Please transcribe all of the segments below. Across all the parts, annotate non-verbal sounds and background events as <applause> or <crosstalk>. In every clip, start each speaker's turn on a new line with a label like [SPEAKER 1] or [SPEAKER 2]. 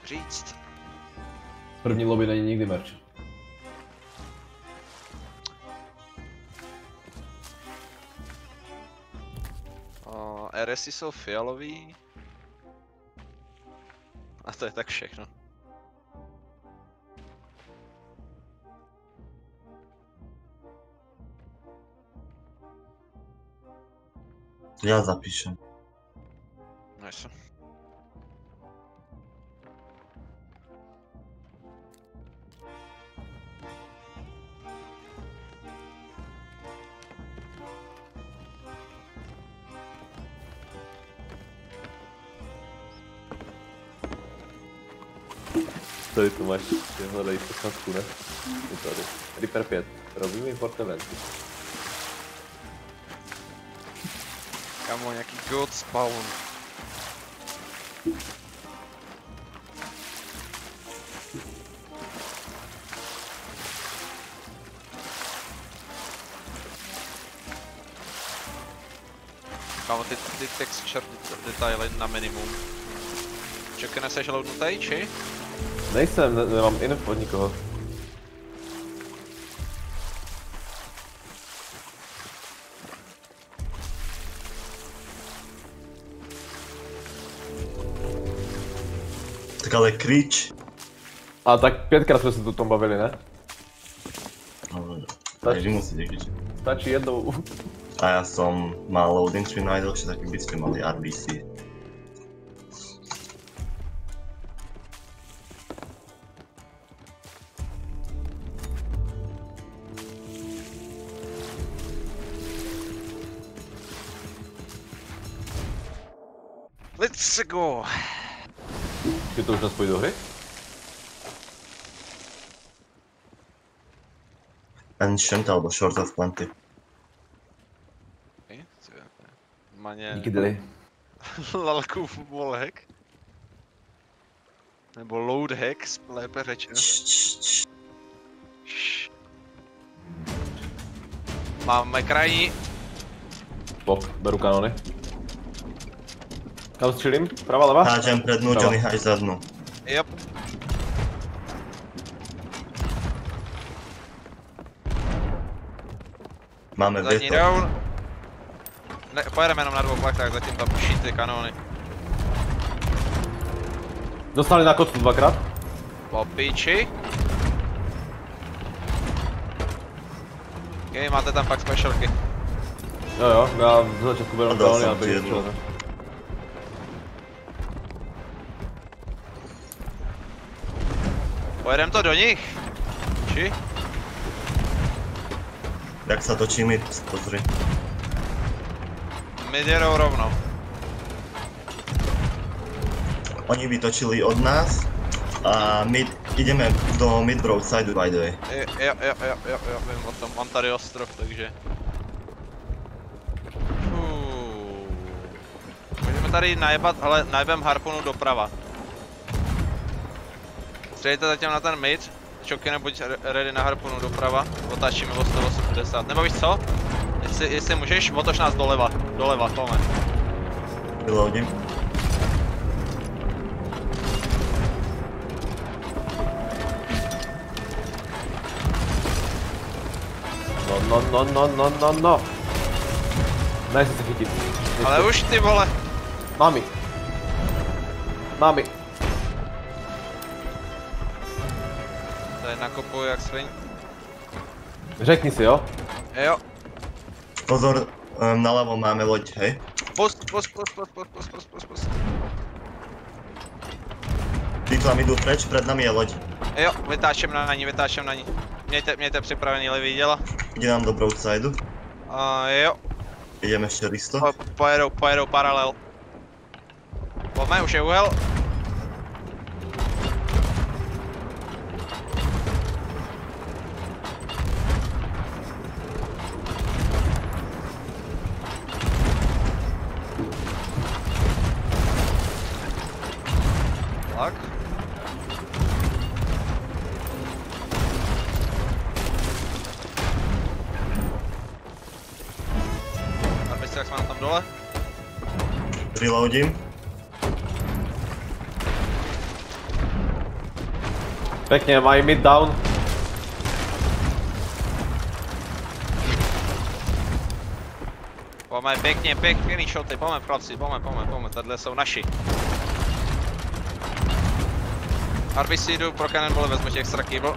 [SPEAKER 1] Těžko říct.
[SPEAKER 2] První lobby není nikdy merch.
[SPEAKER 1] O, RSy jsou fialový. A to je tak všechno.
[SPEAKER 3] Ja zapíšem.
[SPEAKER 2] Máš, ty hledej posnatku, ne? Je tady. Reaper 5. Robíme import eventy.
[SPEAKER 1] Kamo, nějaký god spawn. Kámo, ty, ty texture det- detaily na minimum. Čekaj, neseš loadnutej, či?
[SPEAKER 2] Nejsem, ne, nemám info od nikoho.
[SPEAKER 3] Tak ale krič.
[SPEAKER 2] A tak pětkrát jsme se tu tom bavili, ne?
[SPEAKER 3] No,
[SPEAKER 2] Tak.
[SPEAKER 3] Takže musíte kričať.
[SPEAKER 2] Stačí jednou.
[SPEAKER 3] A ja som mal loading screen najdlhšie, tak by ste mali RBC.
[SPEAKER 2] And
[SPEAKER 3] shrimp albo short of plenty.
[SPEAKER 1] Okej, co je? Maně...
[SPEAKER 2] Díky Dili.
[SPEAKER 1] Lalkův <laughs> volhek. Nebo load hack, lépe řečeno. Máme krajní.
[SPEAKER 2] Pop, beru kanony. Kam střílím? Prava, leva?
[SPEAKER 3] Hážem pred
[SPEAKER 2] mnou,
[SPEAKER 3] Johnny háž za dnu. Jop.
[SPEAKER 1] Yep.
[SPEAKER 3] Máme
[SPEAKER 1] Zadní
[SPEAKER 3] vietor.
[SPEAKER 1] down. Ne, pojedeme jenom na dvou plachtách, zatím tam šít ty kanóny.
[SPEAKER 2] Dostali na kotvu dvakrát.
[SPEAKER 1] Po piči. Ok, máte tam pak specialky.
[SPEAKER 2] Jo jo, já v začátku beru
[SPEAKER 3] jsem
[SPEAKER 2] a ne?
[SPEAKER 1] Pojedem to do nich. Či?
[SPEAKER 3] Jak sa točí mid, pozri.
[SPEAKER 1] Mid jedou rovno.
[SPEAKER 3] Oni vytočili od nás a my ideme do mid broadside by the way.
[SPEAKER 1] Jo, jo, jo, jo, jo, vím o tom, mám tady ostrov, takže. Můžeme tady najebat, ale najebem harpunu doprava. Střejte zatím na ten mid, čoky nebuď re- ready na harpunu doprava, otáčíme o 180, nebo víš co? Jestli, jestli můžeš, otoč nás doleva, doleva, tome.
[SPEAKER 3] Reloadím.
[SPEAKER 2] No, no, no, no, no, no, no. Nechci se chytit.
[SPEAKER 1] Ale už ty vole,
[SPEAKER 2] Mami. Mami.
[SPEAKER 1] tady nakopuju jak svin.
[SPEAKER 2] Řekni si, jo?
[SPEAKER 1] Jo,
[SPEAKER 3] Pozor, um, naľavo máme loď, hej?
[SPEAKER 1] pust, pust, pust, pust, pust, pust, pust, pust, pust.
[SPEAKER 3] Títo idú preč, pred nami je loď.
[SPEAKER 1] Jo, vytáčím na ní, vytáčím na ní. Mějte, mějte připravený levý děla.
[SPEAKER 3] Ide nám do broadsideu.
[SPEAKER 1] Uh, jo,
[SPEAKER 3] Ideme ešte risto.
[SPEAKER 1] po, pojedou, pojedou paralel. Pojďme, už je úhel.
[SPEAKER 3] Reloadím.
[SPEAKER 2] Pěkně, mají mid down.
[SPEAKER 1] Pojďme pěkně, pěkný shoty, pojďme chlapci, pojďme, pojďme, pojďme, tadyhle jsou naši. RBC jdu pro cannonball, vezmu těch extra cable.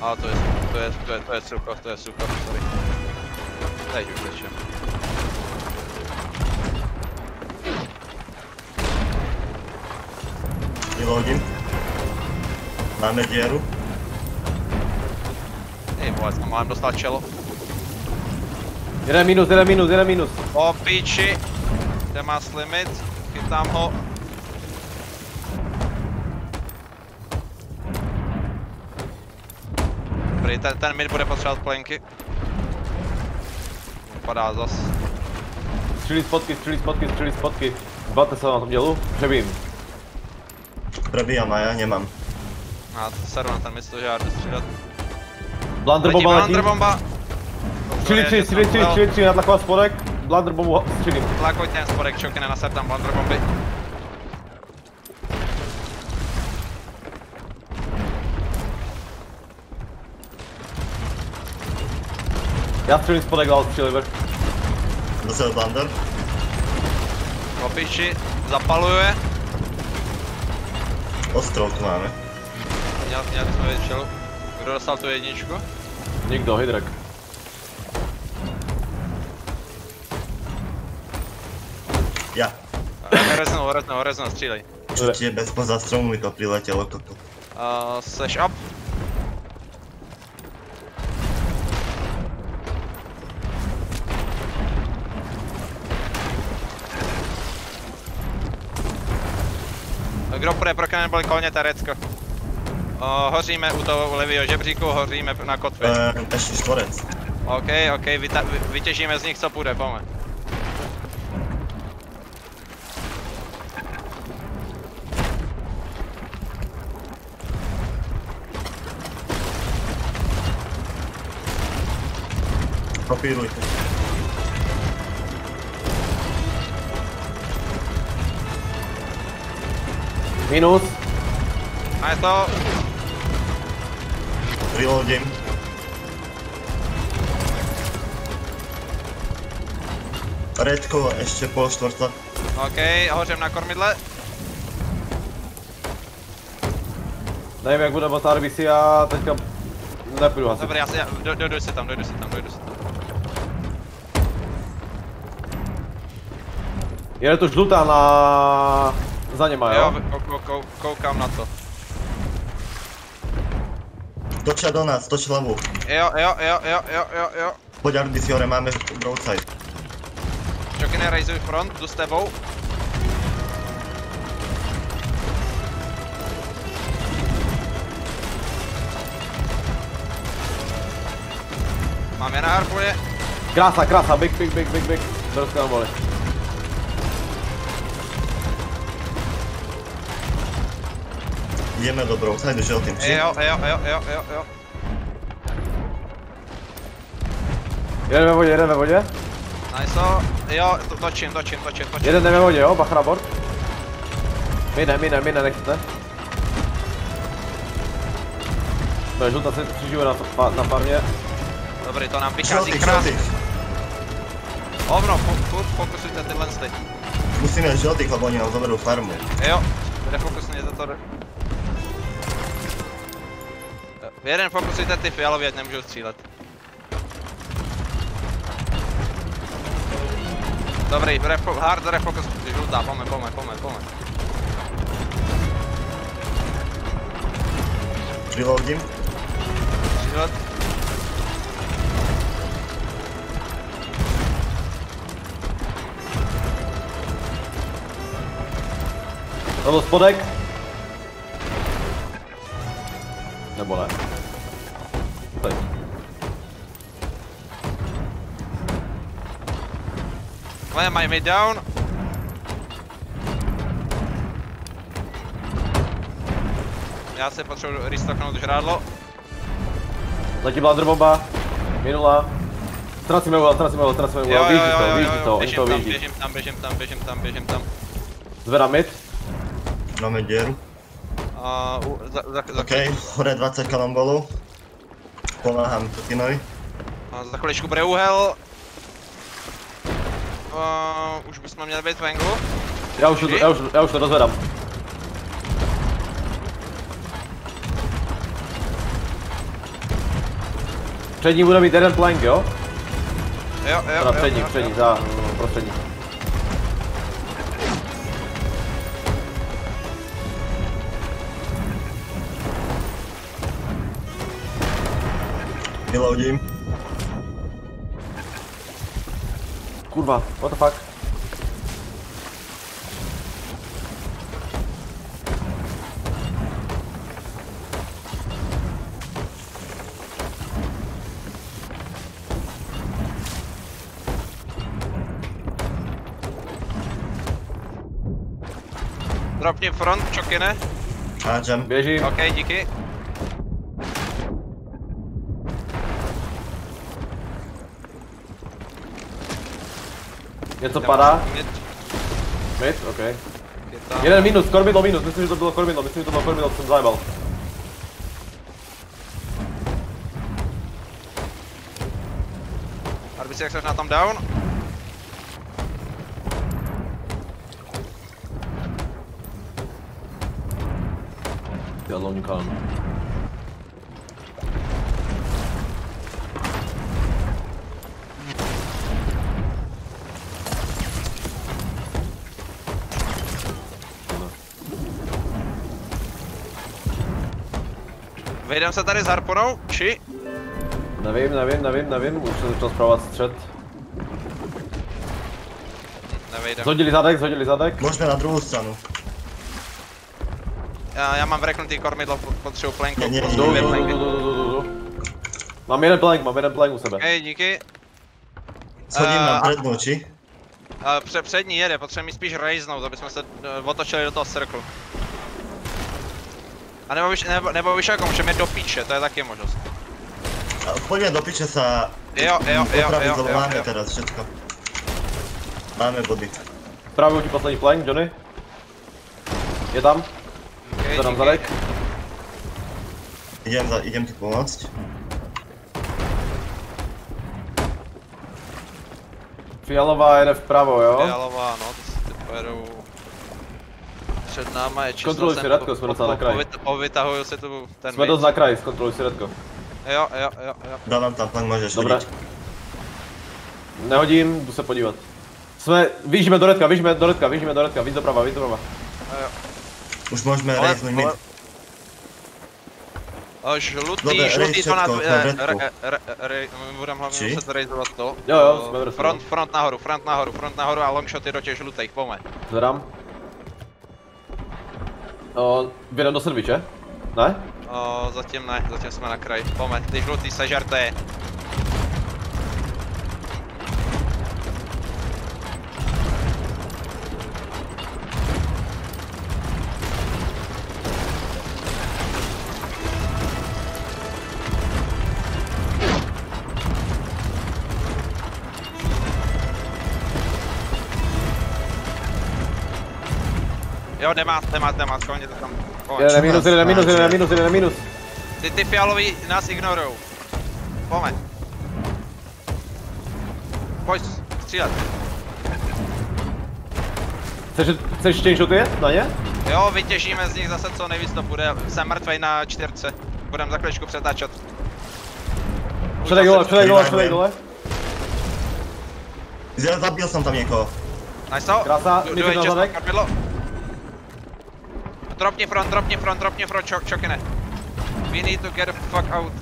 [SPEAKER 1] A to je, to je, to je, to je super, to je super, sorry. Teď už tečem.
[SPEAKER 3] Reloadím. Máme děru.
[SPEAKER 1] Ej vole, jsem mám dostat čelo.
[SPEAKER 2] Jeden minus, jeden minus, jeden minus.
[SPEAKER 1] O píči, kde má limit, chytám ho. Dobrý, ten, ten mid bude potřebovat plenky. Padá zas.
[SPEAKER 2] Střílí spotky, střílí spotky, střílí spotky. Zbavte se na tom dělu, přebím.
[SPEAKER 3] Prebíjam a já nemám.
[SPEAKER 1] A seru na ten mid, to žádný střílet.
[SPEAKER 2] Blunder
[SPEAKER 1] Letí
[SPEAKER 2] bomba letí.
[SPEAKER 1] blunder bomba.
[SPEAKER 2] Střílí tři, střílí tři, střílí tři, natlakovat spodek. Blunder bombu střílím.
[SPEAKER 1] Tlakuj ten spodek, čoky nenasep tam blunder bomby.
[SPEAKER 2] Já střílím spodek, střílím vrch.
[SPEAKER 3] Dostal blunder.
[SPEAKER 1] O píči, zapaluje.
[SPEAKER 3] Ostrov tu máme.
[SPEAKER 1] Měli jsme vědět čelu. Kdo dostal tu jedničku?
[SPEAKER 2] Nikdo, hydrek.
[SPEAKER 3] Ja.
[SPEAKER 1] Reznul, reznul, reznul, střílej.
[SPEAKER 3] Určitě bez poza stromu mi to přiletělo toto.
[SPEAKER 1] Uh, seš up. Půjde pro Cannonball kolně Terecko? Uh, hoříme u toho levýho žebříku, hoříme na kotvě.
[SPEAKER 3] Uh, ještě čtvorec.
[SPEAKER 1] OK, OK, vyta- vy- vytěžíme z nich, co půjde, pojďme.
[SPEAKER 3] Kopírujte.
[SPEAKER 2] Minus.
[SPEAKER 1] A je to,
[SPEAKER 3] Reloadím. Redko, ještě pol čtvrta.
[SPEAKER 1] OK, hořím na kormidle.
[SPEAKER 2] Nevím jak bude moc RBC, já teďka nepůjdu asi.
[SPEAKER 1] Dobrý, já si, já, do, dojdu si tam, dojdu si tam, dojdu si tam.
[SPEAKER 2] Jede to žlutá na... za něma,
[SPEAKER 1] Jo,
[SPEAKER 2] jo?
[SPEAKER 1] Kou, kou, kou, koukám na to.
[SPEAKER 3] Točia do nás, toč hlavu.
[SPEAKER 1] Jo, jo, jo, jo, jo, jo, jo.
[SPEAKER 3] Poď RBC hore, máme broadside.
[SPEAKER 1] Jokine, raizuj front, jdu s tebou. Mám je na harpuně.
[SPEAKER 2] Krása, krása, big, big, big, big, big. Beru skanoboli.
[SPEAKER 3] Ideme do broadside, želtým, či?
[SPEAKER 1] Jo, jo, jo, jo, jo, jo.
[SPEAKER 2] Jeden ve vodě, jeden ve vodě.
[SPEAKER 1] Nice, jo, to, točím, točím, točím, točím.
[SPEAKER 2] Jeden ve vodě, jo, bacha na bord. Mine, mine, mine, nechcete. To je žlutá se křižuje na, fa- na farmě.
[SPEAKER 1] Dobrý, to nám vychází krásně. Hovno, fo- furt fokusujte tyhle sty.
[SPEAKER 3] Musíme želtých, lebo oni nám zoberú farmu.
[SPEAKER 1] Jo, refokusněte to. Jeden fokusujte ty fialový, ať nemůžou střílet. Dobrý, refo hard refocus, žlutá, pome, pome, pome, pome.
[SPEAKER 3] Reloadím.
[SPEAKER 1] Střílet.
[SPEAKER 2] To byl spodek. Nebo ne.
[SPEAKER 1] Lay my mid down. Já si potřebuji restocknout žrádlo.
[SPEAKER 2] Letí bladr bomba. Minula. Ztracíme uval, ztracíme uval, ztracíme
[SPEAKER 1] Jo,
[SPEAKER 2] uval.
[SPEAKER 1] jo,
[SPEAKER 2] Vyjíždí
[SPEAKER 1] jo,
[SPEAKER 2] to,
[SPEAKER 1] jo,
[SPEAKER 2] to, oni to
[SPEAKER 1] tam,
[SPEAKER 2] vyjíždí.
[SPEAKER 1] běžím tam, běžím tam, běžím tam, běžím tam.
[SPEAKER 2] Zvedám mid.
[SPEAKER 3] Máme dieru.
[SPEAKER 1] Uh, u- za, za, za,
[SPEAKER 3] OK, hore 20 kalambolu. Pomáhám Putinovi.
[SPEAKER 1] a za chviličku bude úhel. Uh, už bychom měli být venku.
[SPEAKER 2] Já už, to- já už, já už to rozvedám. Přední bude mít jeden plank, jo?
[SPEAKER 1] Jo, jo, jo,
[SPEAKER 2] přední,
[SPEAKER 1] jo,
[SPEAKER 2] přední,
[SPEAKER 1] jo.
[SPEAKER 2] za, no, prostřední.
[SPEAKER 3] Reloadím.
[SPEAKER 2] Kurva, what the fuck?
[SPEAKER 1] Dropni front, čokine.
[SPEAKER 3] Hádžem.
[SPEAKER 2] Běžím.
[SPEAKER 1] OK, díky.
[SPEAKER 2] Něco padá?
[SPEAKER 1] Mid,
[SPEAKER 2] ok.
[SPEAKER 1] je tam.
[SPEAKER 2] Jeden minus, kormidlo minus, myslím, že to bylo kormidlo, myslím, že to bylo kormidlo, co jsem zajebal.
[SPEAKER 1] Arbici, jak jsi na tom down?
[SPEAKER 2] Já long column.
[SPEAKER 1] Vejdem se tady s harponou, či?
[SPEAKER 2] Nevím, nevím, nevím, nevím, už jsem začal zpravovat střed.
[SPEAKER 1] Nevejdem.
[SPEAKER 2] Zhodili zadek, zhodili zadek.
[SPEAKER 3] Můžeme na druhou stranu.
[SPEAKER 1] Já, já mám vreknutý kormidlo, po- potřebuji plenku.
[SPEAKER 3] Ne, ne, ne,
[SPEAKER 2] jdu, jdu, jdu, jdu. Mám jeden plank, mám jeden plank u sebe.
[SPEAKER 1] OK, díky.
[SPEAKER 3] Shodím na
[SPEAKER 1] Eh,
[SPEAKER 3] Dreadnu, či?
[SPEAKER 1] Uh, pře přední jede, potřebujeme mi spíš rejznout, aby jsme se uh, otočili do toho cirklu. A nebo víš, nebo, nebo víš jako, můžeme jít do píče, to je taky možnost.
[SPEAKER 3] A Poďme do piče sa
[SPEAKER 1] Jo, jo, jo, jo, jo,
[SPEAKER 3] máme
[SPEAKER 1] jo.
[SPEAKER 3] teraz všetko. Máme body.
[SPEAKER 2] Pravuju ti poslední plank, Johnny. Je tam,
[SPEAKER 1] Okay,
[SPEAKER 2] to tam zadek.
[SPEAKER 3] Idem, za, idem ti pomôcť.
[SPEAKER 2] Fialová jede vpravo, jo?
[SPEAKER 1] Fialová, no, ty si ty pojedou. Před náma je číslo.
[SPEAKER 2] Kontroluj si Radko, jsme docela na kraji.
[SPEAKER 1] povyt- Povytahuju si tu ten
[SPEAKER 2] Jsme dost na kraji, zkontroluj si Redko.
[SPEAKER 1] Jo, jo, jo, jo.
[SPEAKER 3] Dávam tam plank, môžeš
[SPEAKER 2] Dobré.
[SPEAKER 3] hodiť.
[SPEAKER 2] Nehodím, jdu se podívat. Jsme, vyjíždíme do Redka, vyjíždíme do Redka, vyjíždíme do Redka, víc doprava, víc doprava.
[SPEAKER 1] jo.
[SPEAKER 3] Už môžeme
[SPEAKER 1] Ale- ale- O, žlutý,
[SPEAKER 3] Dobre,
[SPEAKER 1] žlutý to na... eh, Budem hlavně
[SPEAKER 3] Či?
[SPEAKER 1] muset rejzovat to.
[SPEAKER 2] Jo, jo, jsme v Redku,
[SPEAKER 1] Front, front nahoru, front nahoru, front nahoru a longshoty do těch žlutých, pojďme.
[SPEAKER 2] Zvedám. O, vědem do sandviče? Ne?
[SPEAKER 1] O, zatím ne, zatím jsme na kraji, pojďme, ty žlutý sežerte. Jo, nemá, nemá, nemá, skloně to tam.
[SPEAKER 2] Jeden na minus, jeden na minus, jeden na minus, jeden na minus.
[SPEAKER 1] Ty, ty fialový nás ignorujou. Pojďme. Pojď střílet.
[SPEAKER 2] Chceš, chceš change shoty na ně?
[SPEAKER 1] Jo, vytěžíme z nich zase co nejvíc to bude. Jsem mrtvej na čtyřce. Budem za chviličku přetáčet.
[SPEAKER 2] Předej dole, předej dole, předej dole.
[SPEAKER 3] Zabil som tam niekoho.
[SPEAKER 1] Nice, no.
[SPEAKER 2] Krása,
[SPEAKER 1] Du-
[SPEAKER 2] míček
[SPEAKER 1] duhej
[SPEAKER 2] na
[SPEAKER 1] čas
[SPEAKER 2] zadek.
[SPEAKER 1] karpidlo. Dropni front, dropni front, dropni front, čok, čokine. We need to get the fuck out.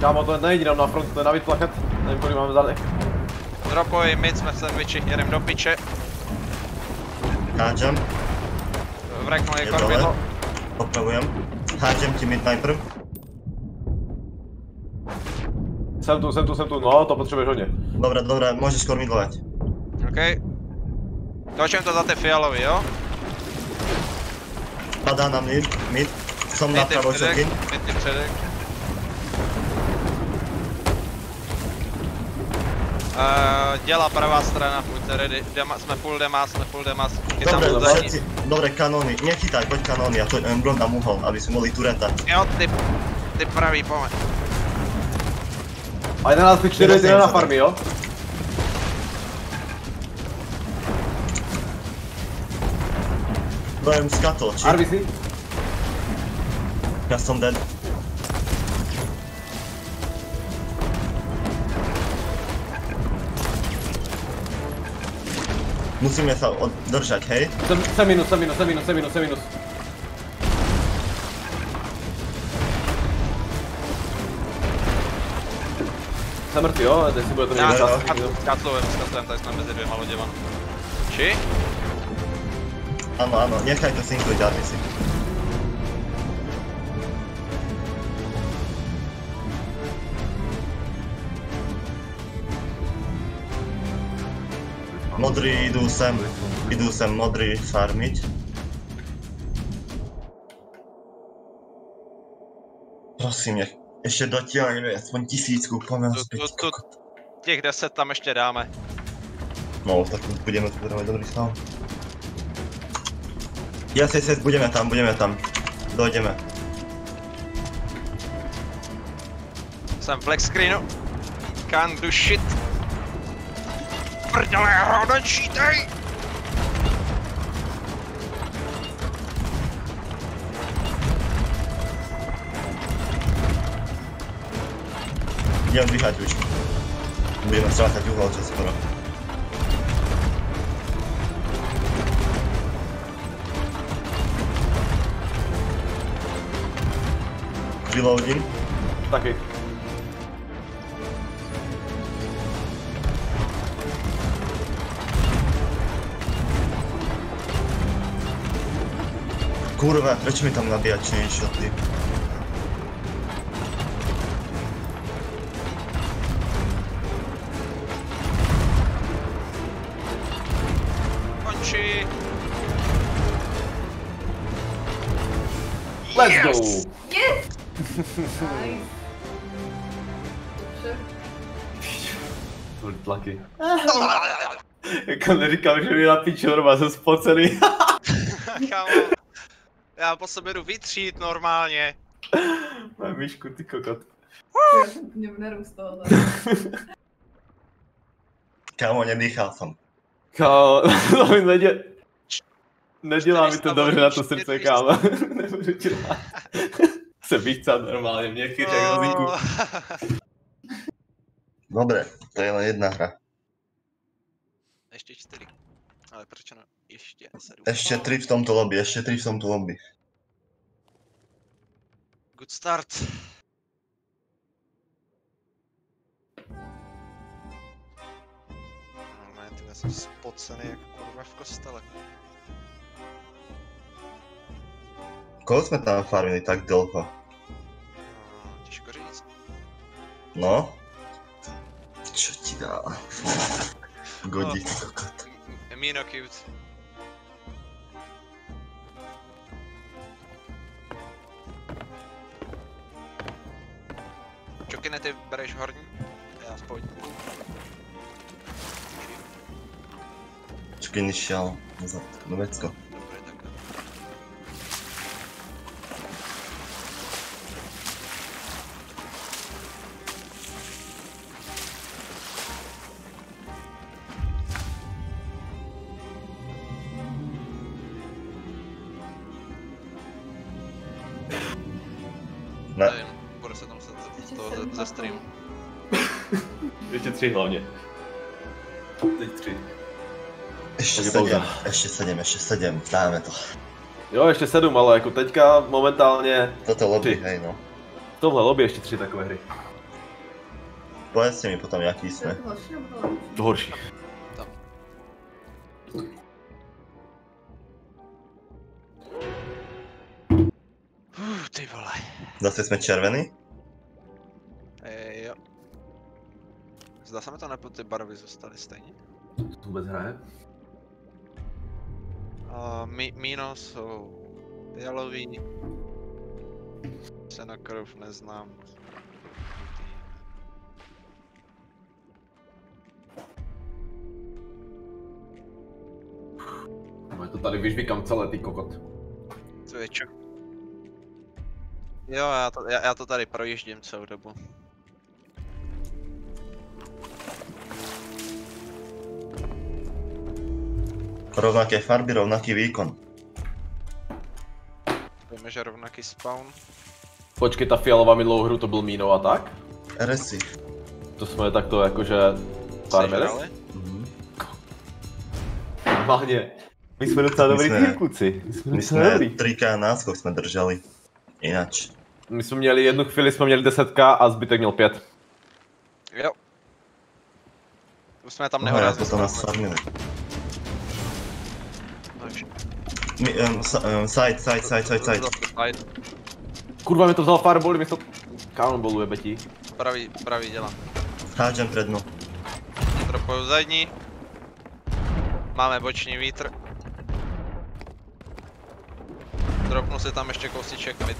[SPEAKER 2] Kámo, to nejde nám na front, to je navíc plachet. Nevím, kolik máme zadek.
[SPEAKER 1] Dropuj, mid jsme v sandwichi, jedem do piče.
[SPEAKER 3] Hádžem,
[SPEAKER 1] Vreknul je
[SPEAKER 3] dole. Opravujem. Hádžem ti mid najprv.
[SPEAKER 2] Jsem tu, jsem tu, jsem tu, no, to potřebuješ hodně.
[SPEAKER 3] Dobre, dobre, môžeš kormidlovať.
[SPEAKER 1] OK. Točím to za ty fialový, jo?
[SPEAKER 3] Padá na mid, mid. Som
[SPEAKER 1] Mid je
[SPEAKER 3] napravo
[SPEAKER 1] předek, mid je předek. Uh, dělá pravá strana, buďte ready. Dema, jsme full dema, jsme full dema. Chytám
[SPEAKER 3] Dobre,
[SPEAKER 1] zadní.
[SPEAKER 3] všetci, dobre, kanóny, nechytaj, poď kanóny, a to um, blok nám uhol, aby sme mohli tureta.
[SPEAKER 1] Jo, ty, ty pravý, pomeň.
[SPEAKER 2] A 11 4
[SPEAKER 3] Jeden
[SPEAKER 2] jde na farmy, jo?
[SPEAKER 3] Budem skatol, či?
[SPEAKER 2] Arvi si?
[SPEAKER 3] Ja som dead. Musíme sa držať, hej?
[SPEAKER 2] Jsem, jsem minus, jsem minus, jsem minus, jsem minus, jsem minus. Jsem mrtvý, jo? Teď si bude to
[SPEAKER 1] Já
[SPEAKER 2] někdo čas.
[SPEAKER 1] s katlem, s katlem, tady jsme mezi dvěma loděma. Či?
[SPEAKER 3] Áno, áno, nechaj to synkliť, aby si. Modrý idú sem, idú sem modrý farmiť. Prosím, nech ešte dotiahneme aspoň tisícku,
[SPEAKER 1] tu, tu, těch 10 tam ještě dáme.
[SPEAKER 3] No, tak budeme mať dobrý stav. Yes, yes, yes, budeme tam, budeme tam. Dojdeme.
[SPEAKER 1] Jsem flex screenu. Can't do shit. Prdele, ho načítej!
[SPEAKER 3] Idem dvíhať už. Budeme strácať uhol čo skoro. Reloadím.
[SPEAKER 2] Taky.
[SPEAKER 3] Kurva, prečo mi tam nabíjač neišiel, ty?
[SPEAKER 1] Končí.
[SPEAKER 2] Let's
[SPEAKER 1] Yes!
[SPEAKER 2] go!
[SPEAKER 4] Nice. Dobře.
[SPEAKER 2] Furt tlaky. jako neříkám, že mi na piči norma, jsem spocený. <laughs>
[SPEAKER 1] Kámo. Já po sobě jdu vytřít normálně.
[SPEAKER 2] Mám myšku, ty kokot.
[SPEAKER 4] Jsem v nervu z toho. <laughs>
[SPEAKER 3] Kámo, nedýchal som.
[SPEAKER 2] Kámo, <laughs> to mi nedě... Nedělá mi to
[SPEAKER 1] 400
[SPEAKER 2] dobře na to srdce,
[SPEAKER 1] 400.
[SPEAKER 2] kámo. Nebudu dát. Se vychcát normálně, mě chyť jak hrozínku.
[SPEAKER 1] Oh.
[SPEAKER 3] Dobre, to je len jedna hra.
[SPEAKER 1] Ještě čtyři. Ale proč ne? Ještě sedm.
[SPEAKER 3] Ešte tri v tomto lobby, ešte tri v tomto lobby.
[SPEAKER 1] Good start. No, ne, ty jsem spocený jako kurva v kostele.
[SPEAKER 3] Koho sme tam farmili tak dlho?
[SPEAKER 1] No?
[SPEAKER 3] Čo ti dá? Godík, kokot.
[SPEAKER 1] M- Mino cute. Čokine, ty bereš horní? Já spojím.
[SPEAKER 3] Čekaj, nešiel za do
[SPEAKER 2] tři hlavně. Teď tři.
[SPEAKER 3] ešte
[SPEAKER 2] Tak je
[SPEAKER 3] sedem,
[SPEAKER 2] pauza.
[SPEAKER 3] ešte sedem, ešte sedem, dáme to.
[SPEAKER 2] Jo, ještě sedm, ale jako teďka momentálně
[SPEAKER 3] Toto lobby,
[SPEAKER 2] Tři.
[SPEAKER 3] hej no.
[SPEAKER 2] v tomhle lobby ještě tři takové hry.
[SPEAKER 3] Povedzte mi potom, jaký
[SPEAKER 4] To
[SPEAKER 3] sme.
[SPEAKER 4] je to horší to.
[SPEAKER 1] Uf, ty vole.
[SPEAKER 3] Zase sme červení?
[SPEAKER 1] Zdá se mi to nebo ty barvy zůstaly stejně?
[SPEAKER 2] To vůbec hraje?
[SPEAKER 1] Uh, mi, míno jsou jalový. Se na krv neznám.
[SPEAKER 2] No, to tady vyžvykám celé ty kokot.
[SPEAKER 1] Co je čo? Jo, já to, já, já to tady projíždím celou dobu.
[SPEAKER 3] Rovnaké farby, rovnaký výkon.
[SPEAKER 1] Víme, že rovnaký spawn.
[SPEAKER 2] Počkej, ta fialová minulou hru to byl Mino a tak?
[SPEAKER 3] RSI.
[SPEAKER 2] To jsme takto jakože?
[SPEAKER 1] Sežrali?
[SPEAKER 3] Mhm.
[SPEAKER 2] Normálně. My jsme docela
[SPEAKER 3] My
[SPEAKER 2] dobrý
[SPEAKER 3] jsme-
[SPEAKER 2] tým, kluci. My jsme
[SPEAKER 3] My jsme
[SPEAKER 2] dobrý.
[SPEAKER 3] 3K náskok jsme drželi. Inač.
[SPEAKER 2] My jsme měli jednu chvíli, jsme měli 10k a zbytek měl 5.
[SPEAKER 1] Jo. Už jsme tam
[SPEAKER 3] No, já
[SPEAKER 1] nehorazili.
[SPEAKER 3] potom nás um, um, side, side, side, side, side.
[SPEAKER 1] Side.
[SPEAKER 2] Kurva, mi to vzal fireball, místo cannonballu jebetí.
[SPEAKER 1] Pravý, pravý dělám.
[SPEAKER 3] Hádžem před dno.
[SPEAKER 1] Dropuju zadní. Máme boční vítr. Dropnu si tam ještě kousíček mid.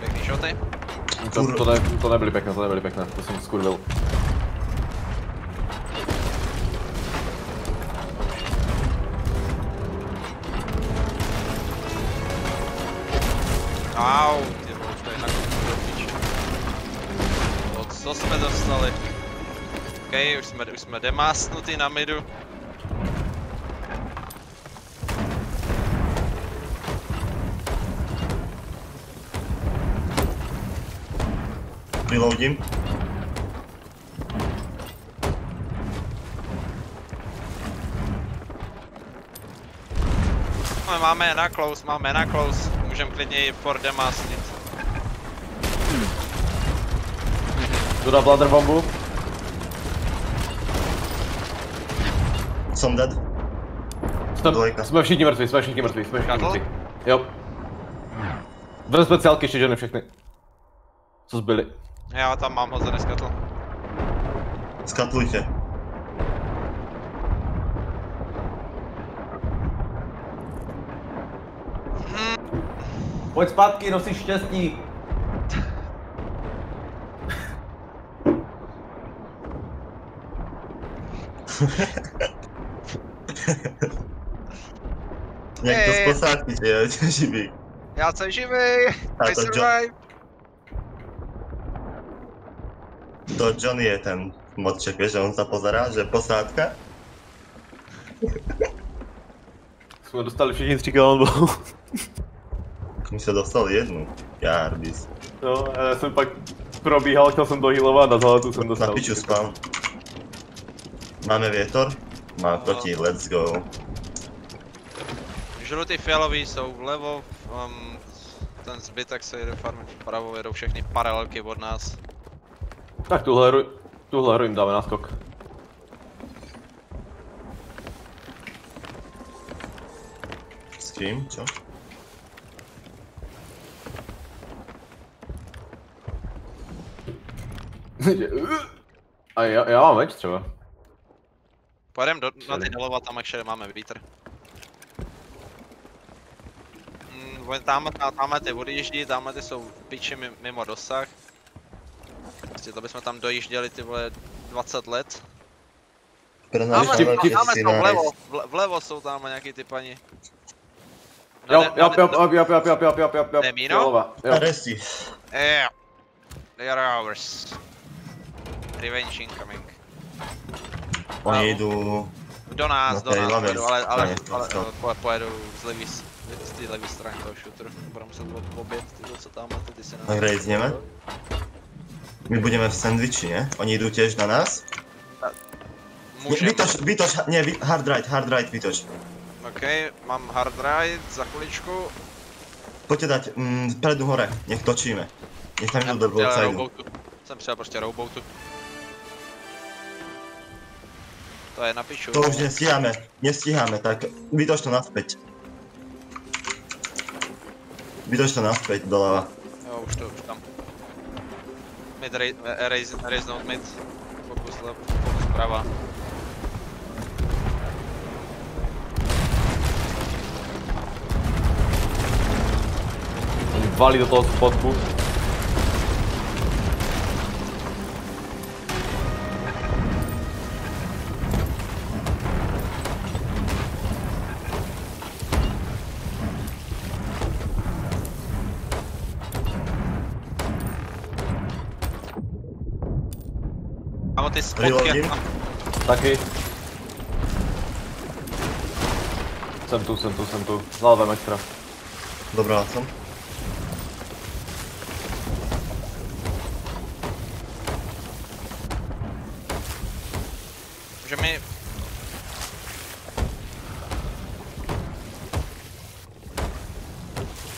[SPEAKER 1] Pěkný shoty.
[SPEAKER 2] To, to, ne, to nebyly pěkné, to nebyly pěkné, to jsem skurvil.
[SPEAKER 1] Jsme, demásnutý na midu.
[SPEAKER 3] Reloadím.
[SPEAKER 1] No, máme na close, máme na close. Můžem klidně i for demásnit.
[SPEAKER 2] Kdo dá bladr bombu?
[SPEAKER 3] Jsem dead.
[SPEAKER 2] Jsme,
[SPEAKER 3] Dvojka.
[SPEAKER 2] jsme všichni mrtví, jsme všichni mrtví, jsme všichni
[SPEAKER 1] Katl?
[SPEAKER 2] mrtví. Jo. Vezme speciálky ještě ženy všechny. Co zbyly?
[SPEAKER 1] Já tam mám hozený skatl.
[SPEAKER 3] Skatlujte.
[SPEAKER 2] Pojď zpátky, nosíš štěstí. <laughs> <laughs>
[SPEAKER 3] Jak to z
[SPEAKER 1] Ej.
[SPEAKER 3] posádky, že je živý.
[SPEAKER 1] Já jsem živý!
[SPEAKER 3] A
[SPEAKER 1] I
[SPEAKER 3] to Jo-
[SPEAKER 1] survive!
[SPEAKER 3] To Johnny je ten modček, že on sa pozerá, že posádka.
[SPEAKER 2] Jsme dostali všichni tři cannonball.
[SPEAKER 3] My <laughs> se dostali jednu. Jarbis.
[SPEAKER 2] No, já jsem pak probíhal, chtěl jsem dohealovat a za tu jsem
[SPEAKER 3] Na
[SPEAKER 2] dostal.
[SPEAKER 3] piču spám. Máme větor? Má proti, let's go.
[SPEAKER 1] Žlutý fialový jsou vlevo, um, ten zbytek se jede farmit vpravo, jedou všechny paralelky od nás.
[SPEAKER 2] Tak tuhle hru, tuhle hru jim dáme náskok.
[SPEAKER 3] S kým? Čo? <laughs>
[SPEAKER 2] a já, já mám meč třeba.
[SPEAKER 1] Pojedem do, na ty dolova, tam ještě máme vítr. Mm, tam, tam, tamhle ty odjíždí, tamhle ty jsou piči mi- mimo dosah. Prostě to bychom tam dojížděli ty vole 20 let. Tamhle, tam, tamhle jsou vlevo, vlevo jsou tam nějaký ty paní.
[SPEAKER 2] Jo,
[SPEAKER 1] ne-
[SPEAKER 2] jo, jo, jo, jo, jo, jo, jo, jo, jo, jo,
[SPEAKER 1] Ne, Mino?
[SPEAKER 3] Resti.
[SPEAKER 1] Yeah. They are ours. Revenge incoming.
[SPEAKER 3] Oni idú...
[SPEAKER 1] Do nás, do nás pojedu, ale, ale, ale, ale po- pojedu z levý, z té levý strany toho shooteru. Budem muset ob- obět tyto, co tam máte, ty si na...
[SPEAKER 3] Tak rejdeme. My budeme v sandviči, ne? Oni idú tiež na nás? Nie,
[SPEAKER 1] Můžem.
[SPEAKER 3] vytoč, vy, hard right, hard right, vytoč.
[SPEAKER 1] OK, mám hard ride za chviličku.
[SPEAKER 3] Poďte dať mm, vpredu hore, nech točíme. Nech tam idú do
[SPEAKER 1] rowboatu. Jsem přijel prostě rowboatu. To je na piču.
[SPEAKER 3] To už nestíhame, nestíhame, tak vytoč to naspäť. Vytoč to naspäť, doľava.
[SPEAKER 1] Jo, už to, už tam. Mid, eh, raise, raise note mid. Fokus lep, fokus prava.
[SPEAKER 2] Oni valí do toho spotku.
[SPEAKER 3] Reloadím.
[SPEAKER 2] Taky. Jsem tu, jsem tu, jsem tu. Zalvem extra.
[SPEAKER 3] Dobrá som.
[SPEAKER 1] Že mi...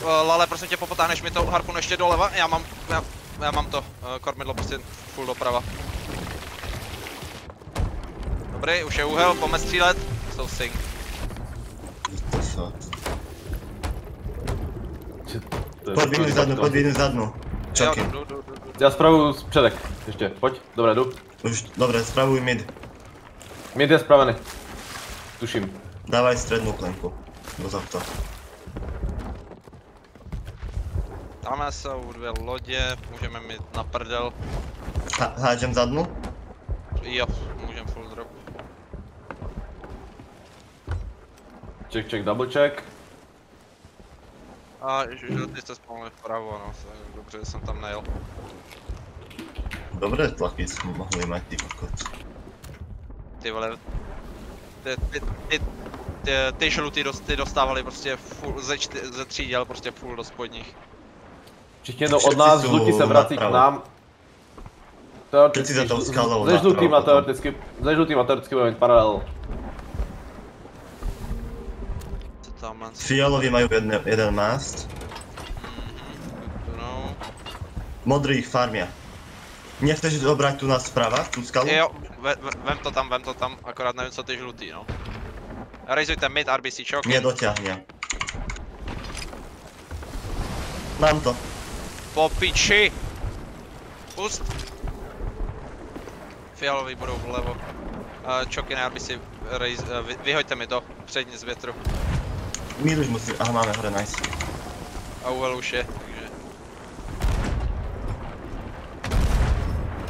[SPEAKER 1] Eh, Lale, prosím tě, popotáhneš mi to harpunu ještě doleva? Já mám, já, já mám to, eh, kormidlo prostě full doprava. Dobrý, už je úhel, pojďme střílet. Jsou.
[SPEAKER 3] To
[SPEAKER 2] to.
[SPEAKER 1] Jo,
[SPEAKER 3] Čakým.
[SPEAKER 1] jdu, jdu, jdu, jdu.
[SPEAKER 2] Já spravuju předek. Ještě, pojď. Dobré, jdu.
[SPEAKER 3] Už, dobre, spravuj mid.
[SPEAKER 2] Mid je spravený. Tuším.
[SPEAKER 3] Dávaj strednú klenku. Do tohto.
[SPEAKER 1] Tamhle jsou dvě lodě, můžeme mít na prdel.
[SPEAKER 3] Ha hádžem zadnú?
[SPEAKER 1] Jo, můžeme full drop.
[SPEAKER 2] Check, check, double check.
[SPEAKER 1] A že ty jste spomali vpravo, no, dobře, že jsem tam nejel.
[SPEAKER 3] Dobré tlaky sme mohli mať, ty kokot.
[SPEAKER 1] Ty vole, ty, ty, ty, ty, ty žlutý dost, ty dostávali prostě full, ze, čty, ze tří děl prostě full do spodních.
[SPEAKER 2] Všichni jednou od nás, žlutí se vrací k nám.
[SPEAKER 3] Všetci za tou skalou
[SPEAKER 2] Ze žlutým a
[SPEAKER 3] napravo potom.
[SPEAKER 2] teoreticky, ze žlutým a teoreticky budeme mít paralel.
[SPEAKER 1] Co tam mám?
[SPEAKER 3] Fialovi majú jedne, jeden mast.
[SPEAKER 1] No.
[SPEAKER 3] Modrý ich farmia. Nechceš dobrať tu nás sprava, tú skalu?
[SPEAKER 1] Jo, ve, ve, vem to tam, vem to tam, akorát nevím co ty žlutý, no. Rejzujte mid RBC choke.
[SPEAKER 3] Nedoťahne. Mám to.
[SPEAKER 1] Po piči! Pust! Fialový budou vlevo. Uh, Choky na RBC, raise, uh, vy, vyhoďte mi to, přední z větru.
[SPEAKER 3] Už musí... Aha, máme hore, nice.
[SPEAKER 1] A UL už je, takže...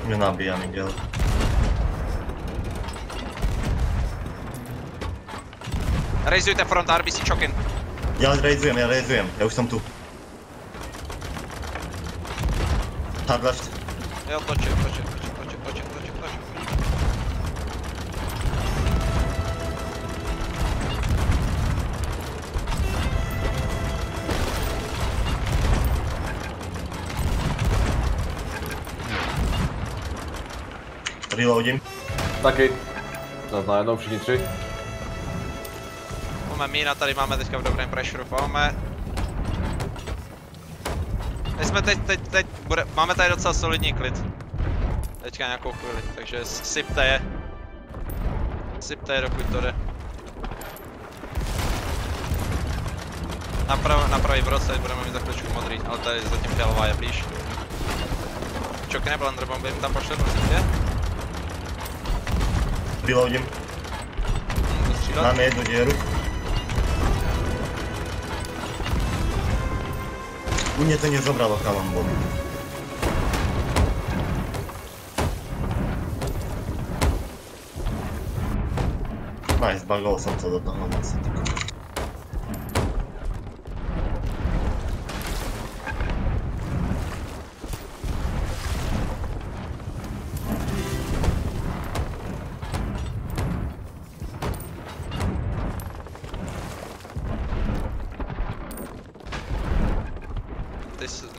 [SPEAKER 3] Nenabíja Miguel.
[SPEAKER 1] Rejzujte front RBC Chokin.
[SPEAKER 3] Ja rejzujem, ja rejzujem. Ja už som tu. Hard left.
[SPEAKER 1] Jo, točím, točím,
[SPEAKER 3] Reloadím.
[SPEAKER 2] Taky. Zase najednou všichni tři.
[SPEAKER 1] Máme mína, tady máme teďka v dobrém pressure, máme. My jsme teď, teď, teď, bude, máme tady docela solidní klid. Teďka nějakou chvíli, takže sypte je. Sypte je, dokud to jde. Napravo, na pravý brodside budeme mít za chvíličku modrý, ale tady zatím fialová je blíž. Čoky nebo Blunderbomby jim tam pošle, prosím tě.
[SPEAKER 3] Reloadím.
[SPEAKER 1] Hm, dostřílet.
[SPEAKER 3] Máme jednu dieru. Mne to nezobralo kalambol. Nice, bagol som sa do toho asi.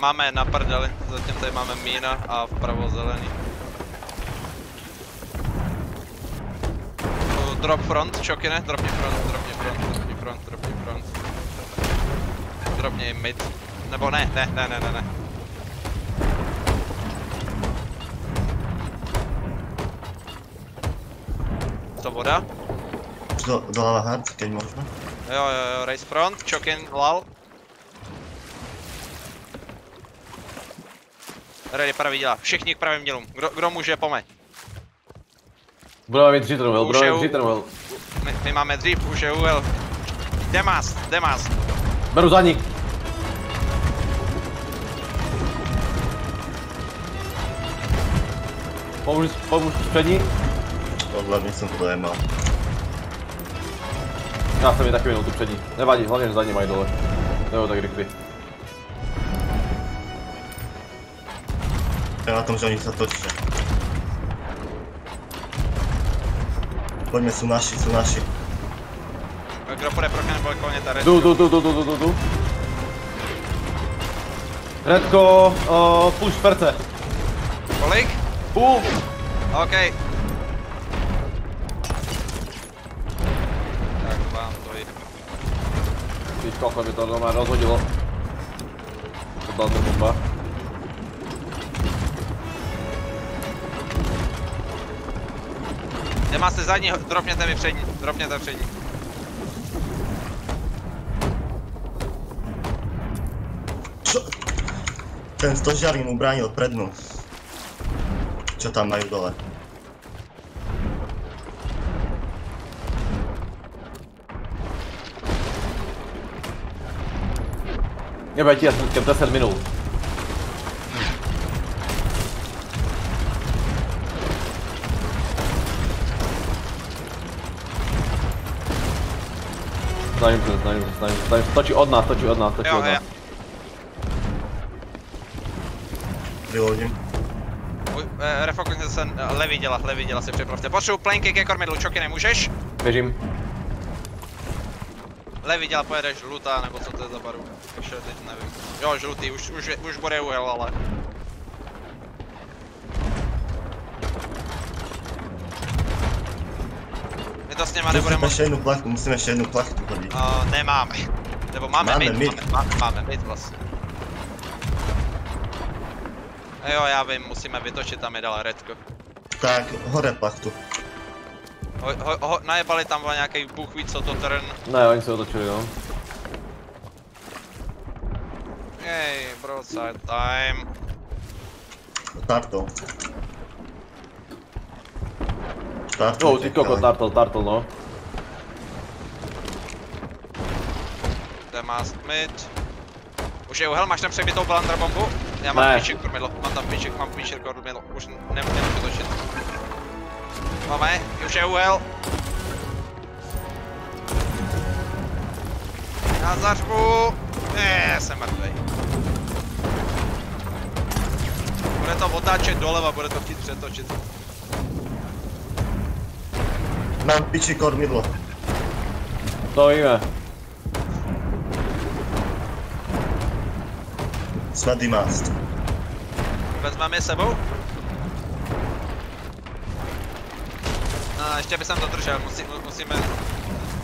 [SPEAKER 1] Máme na prdeli, zatím tady máme mína a vpravo zelený. Uh, drop front, čokine, dropni front, dropni front, dropni front, dropni front. Dropni mid. Nebo ne, ne, ne, ne, ne, ne. To voda?
[SPEAKER 3] Do, doľava hard, keď možno.
[SPEAKER 1] Jo, jo, jo, race front, chokin, lal. Ready, pravý dělá. Všichni k pravým dělům. Kdo, kdo může, pomeď.
[SPEAKER 2] Budeme mít tři ten well,
[SPEAKER 1] Už
[SPEAKER 2] budeme mít tři.
[SPEAKER 1] My, my máme dřív, už je UL. Demas, Demas.
[SPEAKER 2] Beru zadní. Pomůž, pomůž přední.
[SPEAKER 3] Podľa mňa som to dojemal.
[SPEAKER 2] Já jsem je taky minul tu přední. Nevadí, hlavně že zadní mají dole. Nebo tak rychlý.
[SPEAKER 3] To je na tom, že oni sa točia. poďme, sú naši, sú naši.
[SPEAKER 1] Kdo půjde pro mě, kolně ta red.
[SPEAKER 2] Jdu, jdu, jdu, jdu, jdu, jdu, jdu. Redko, uh, půl čtverce.
[SPEAKER 1] Kolik?
[SPEAKER 2] Půl.
[SPEAKER 1] OK. Tak vám to jde.
[SPEAKER 2] Ty kokos, mi to normálně rozhodilo. To byla to bomba.
[SPEAKER 1] Nemá se zadní, dropněte mi přední, dropněte přední.
[SPEAKER 3] Čo? Ten stožiarný mu bránil prednú. Čo tam majú dole?
[SPEAKER 2] Nebude ti, já jsem 10 minut. Snažím se, snažím se, snažím se, snažím se. Točí od nás, točí od nás, točí
[SPEAKER 1] Jo,
[SPEAKER 2] od
[SPEAKER 1] jo.
[SPEAKER 2] nás.
[SPEAKER 1] Eh, Refokusně se eh, levý děla, levý děla si připravte. Potřebuji plenky ke kormidlu, čoky nemůžeš?
[SPEAKER 2] Běžím.
[SPEAKER 1] Levý děla pojedeš žlutá, nebo co to je za baru? Ještě teď nevím. Jo, žlutý, už, už, už bude uhel, ale. My to s něma nebudeme
[SPEAKER 3] Musíme ešte jednu plachtu, musíme ešte jednu plachtu hodiť.
[SPEAKER 1] Uh, nemáme. Nebo máme,
[SPEAKER 3] Máme
[SPEAKER 1] mid,
[SPEAKER 3] mid.
[SPEAKER 1] Máme, máme mid vlastně. Jo, já vím, musíme vytočit tam je dala redko.
[SPEAKER 3] Tak, hore plachtu.
[SPEAKER 1] Ho, ho, ho, najebali tam nějaký bůh ví co to trn.
[SPEAKER 2] Ne, oni se otočili, no.
[SPEAKER 1] Jej, broadside time.
[SPEAKER 3] Tartol. Tartol.
[SPEAKER 2] Oh, ty kokos, tartl, tartl, no.
[SPEAKER 1] Má mid. Už je uhel, máš tam přebitou blunder bombu? Já mám píček kormidlo, mám tam píček, mám píček kormidlo, už ne, nemůžu točit. Máme, už je uhel. Já zařvu. Ne, jsem mrtvej. Bude to otáčet doleva, bude to chtít přetočit.
[SPEAKER 3] Mám piči kormidlo.
[SPEAKER 2] To víme.
[SPEAKER 3] Sladý mast.
[SPEAKER 1] Vezmeme je sebou? No, ještě bych to držel, musí, mu- musíme...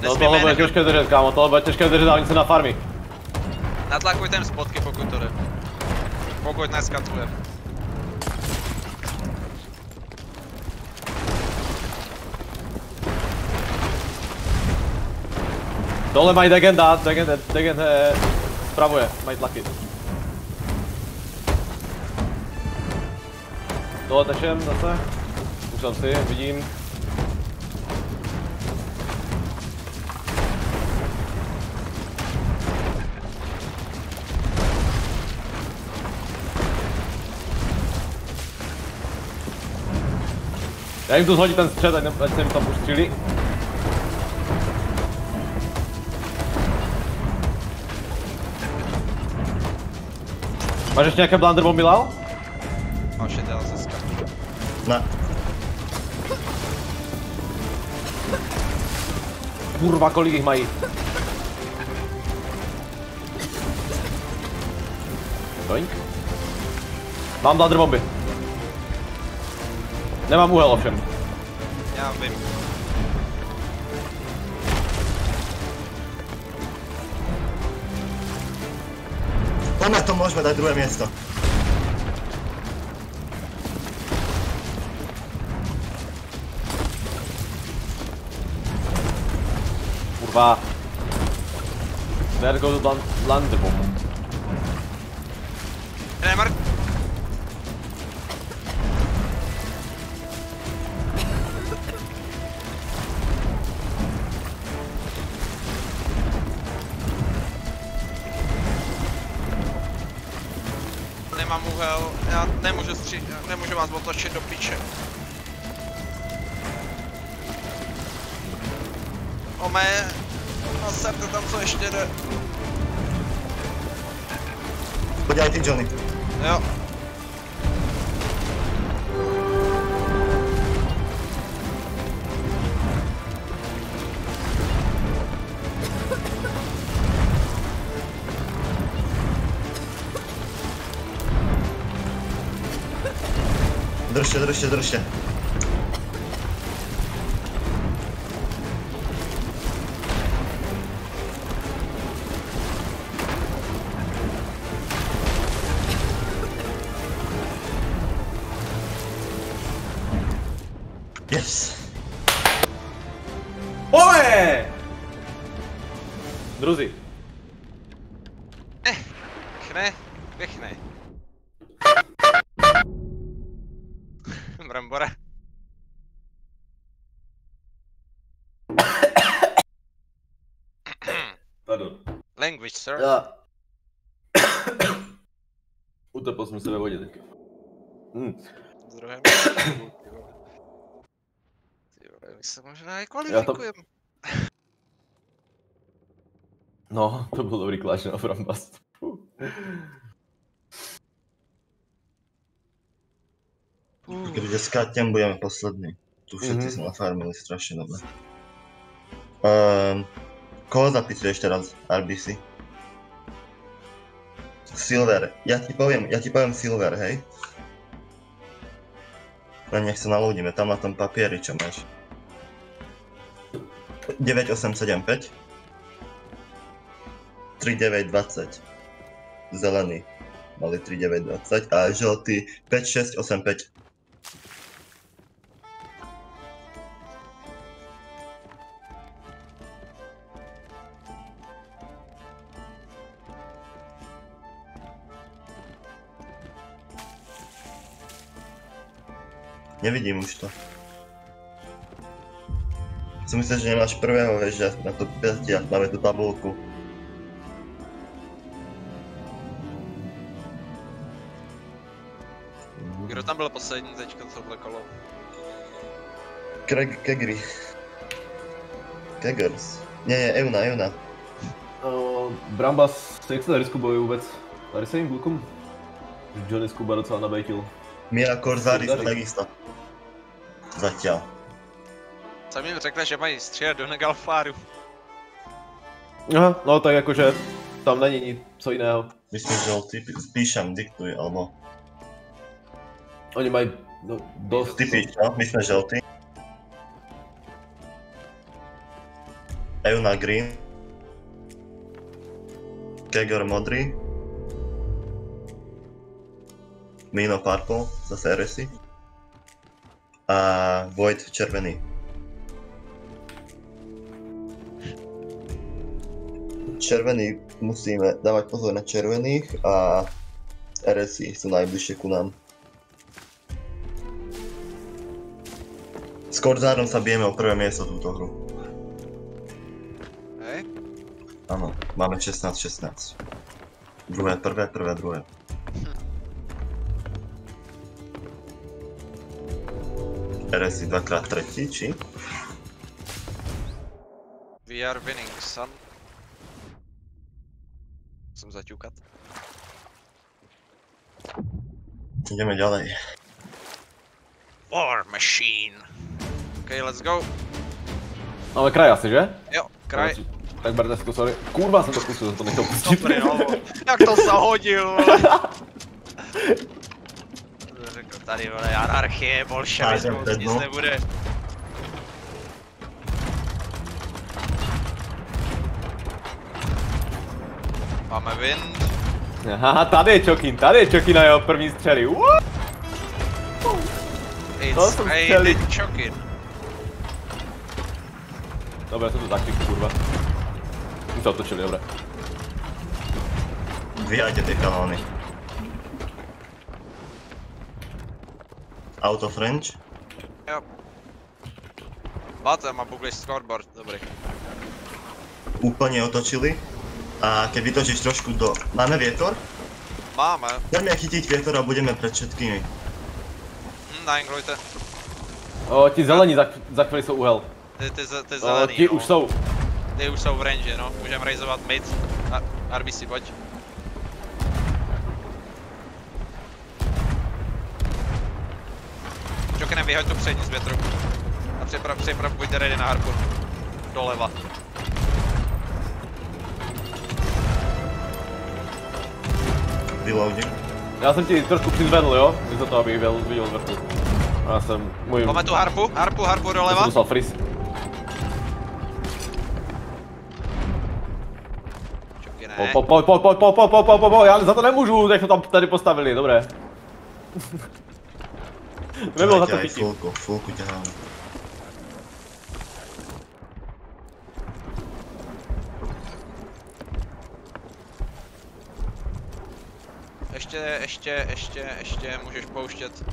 [SPEAKER 2] No tohle bude těžké držet, kámo, tohle bude těžké držet dálnice na farmy.
[SPEAKER 1] Natlakujte jim spotky, pokud to jde. Pokud neskatuje.
[SPEAKER 2] Dole mají Degen dát, Degen, Degen eh, spravuje, mají tlaky. Dole tečem zase. Už jsem si, vidím. Já jim tu zhodit ten střed, ať, ne- ať se jim tam pustřili. Máš ještě nějaké blunder bomby, Lal?
[SPEAKER 1] Oh shit, já zase skaču.
[SPEAKER 3] Na,
[SPEAKER 2] Kurva, kolik jich mají? Doink. Mám blunder bomby. Nemám úhel ovšem.
[SPEAKER 1] Já vím.
[SPEAKER 3] Poďme to môžeme dať druhé miesto.
[SPEAKER 2] Kurva.
[SPEAKER 1] Nemám úhel, já nemůžu stří... nemůžu vás otočit do piče. Ome, naserte tam co ještě jde.
[SPEAKER 3] Aj ty, Johnny.
[SPEAKER 1] Jo.
[SPEAKER 2] işte dur işte. Se
[SPEAKER 1] možná i kvalifikujeme. <laughs>
[SPEAKER 2] No, to byl dobrý kláš na Frambast.
[SPEAKER 3] Když dneska těm budeme poslední. Tu všetci
[SPEAKER 2] Mhm.
[SPEAKER 3] jsme nafarmili strašně dobre. Um, koho zapisuješ teraz, RBC? Silver, ja ti poviem, ja ti poviem Silver, hej? Len nech sa naloudíme, tam na tom papieri, čo máš. 9875 3920 Zelený. Mali 3920 a žltý 5685 Nevidím už to. Som myslel, že nemáš prvého, vieš, že na to pestia, máme tu tabulku.
[SPEAKER 1] Kdo tam byl poslední teďka tohle kolo?
[SPEAKER 3] Craig Kegri. Keggers. Nie, nie, Euna, Euna.
[SPEAKER 2] Uh, Brambas, jak se tady skubuje vůbec? Tady se jim klukům. Johnny Skuba docela nabejtil.
[SPEAKER 3] Mira Corzaris
[SPEAKER 2] Corzaris.
[SPEAKER 3] takisto. Zatiaľ.
[SPEAKER 1] Sam jim řekne, že mají střílet do Negalfáru.
[SPEAKER 2] Aha, no tak jakože tam není nic, co jiného.
[SPEAKER 3] Myslím, že ho typ, píšem, diktuj, alebo...
[SPEAKER 2] Oni mají no, dost...
[SPEAKER 3] Ty píš, no? My sme žltí. Euna green. Kegger modrý. Mino purple, zase RSI. A Void červený. Červený musíme dávať pozor na červených a RSI sú najbližšie ku nám. S Korzárom sa bijeme o prvé miesto túto hru.
[SPEAKER 1] Hej?
[SPEAKER 3] Áno, máme 16-16. Druhé, prvé, prvé, druhé. RSI dvakrát tretí, či?
[SPEAKER 1] We are winning, son. Zaťukat.
[SPEAKER 3] Ideme ďalej.
[SPEAKER 1] War machine. Okay, let's go.
[SPEAKER 2] Máme kraj asi, že?
[SPEAKER 1] Jo, kraj.
[SPEAKER 2] Tak berte si to, sorry. Kurva, jsem to zkusil, jsem to nechtěl pustit.
[SPEAKER 1] Dobrý, no. <laughs> Jak to zahodil, vole. <laughs> Řekl tady, vole, anarchie, bolševismus, nic
[SPEAKER 3] pedno.
[SPEAKER 1] nebude. Máme wind.
[SPEAKER 2] Aha, tady je Čokin, tady je Čokin na jeho první střely. Woo! To
[SPEAKER 1] It's
[SPEAKER 2] jsem
[SPEAKER 1] Aiden
[SPEAKER 2] chtěli.
[SPEAKER 1] Chokin.
[SPEAKER 2] Dobré, jsem to taktiku, kurva. Už se otočili, dobré.
[SPEAKER 3] Dvíhajte tie kanóny. Auto French.
[SPEAKER 1] Jo. Máte, má Bugli scoreboard, dobrý.
[SPEAKER 3] Úplne otočili. A keď vytočíš trošku do... Máme vietor?
[SPEAKER 1] Máme.
[SPEAKER 3] Poďme chytiť vietor a budeme pred všetkými.
[SPEAKER 1] Hm, nainglujte.
[SPEAKER 2] O, ti zelení za, za chvíli jsou uhel.
[SPEAKER 1] Ty, ty, ty
[SPEAKER 2] O,
[SPEAKER 1] zelený,
[SPEAKER 2] ti
[SPEAKER 1] no.
[SPEAKER 2] už jsou.
[SPEAKER 1] Ty už jsou v range, no. Můžeme rejzovat mid. A RBC, pojď. Jokinem, vyhoď tu přední z větru. A připrav, připrav, buďte ready na harpun. Doleva.
[SPEAKER 3] Reloading.
[SPEAKER 2] Já jsem ti trošku přizvedl, jo? Místo toho, abych viděl, viděl z vrchu. Já jsem, můj...
[SPEAKER 1] Máme tu harpu, harpu, harpu
[SPEAKER 2] Já jsem
[SPEAKER 1] doleva.
[SPEAKER 2] dostal
[SPEAKER 1] ne.
[SPEAKER 2] Po, po, po, po, po, po, po, po, po, po, já za to nemůžu, jak to tam tady postavili, dobré. Nebylo za to chytí.
[SPEAKER 3] fulku, fulku ťahám.
[SPEAKER 1] Ještě, ještě, ještě, ještě můžeš pouštět.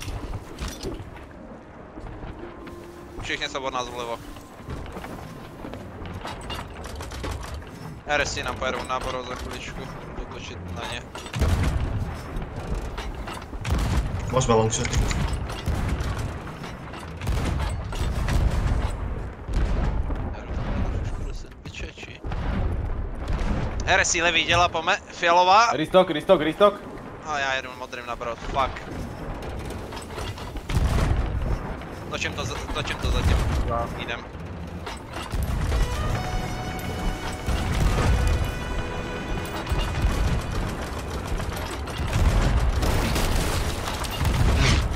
[SPEAKER 1] Všichni jsou od nás vlevo. RSI nám pojedou náboru za chviličku, budu točit na ně. Do sandwiche, či? RSI levý dělá pome, fialová.
[SPEAKER 2] Restock, restock, restock.
[SPEAKER 1] A já jedu modrým na brod, fuck. Točím to, za- točím to zatím. Jdem.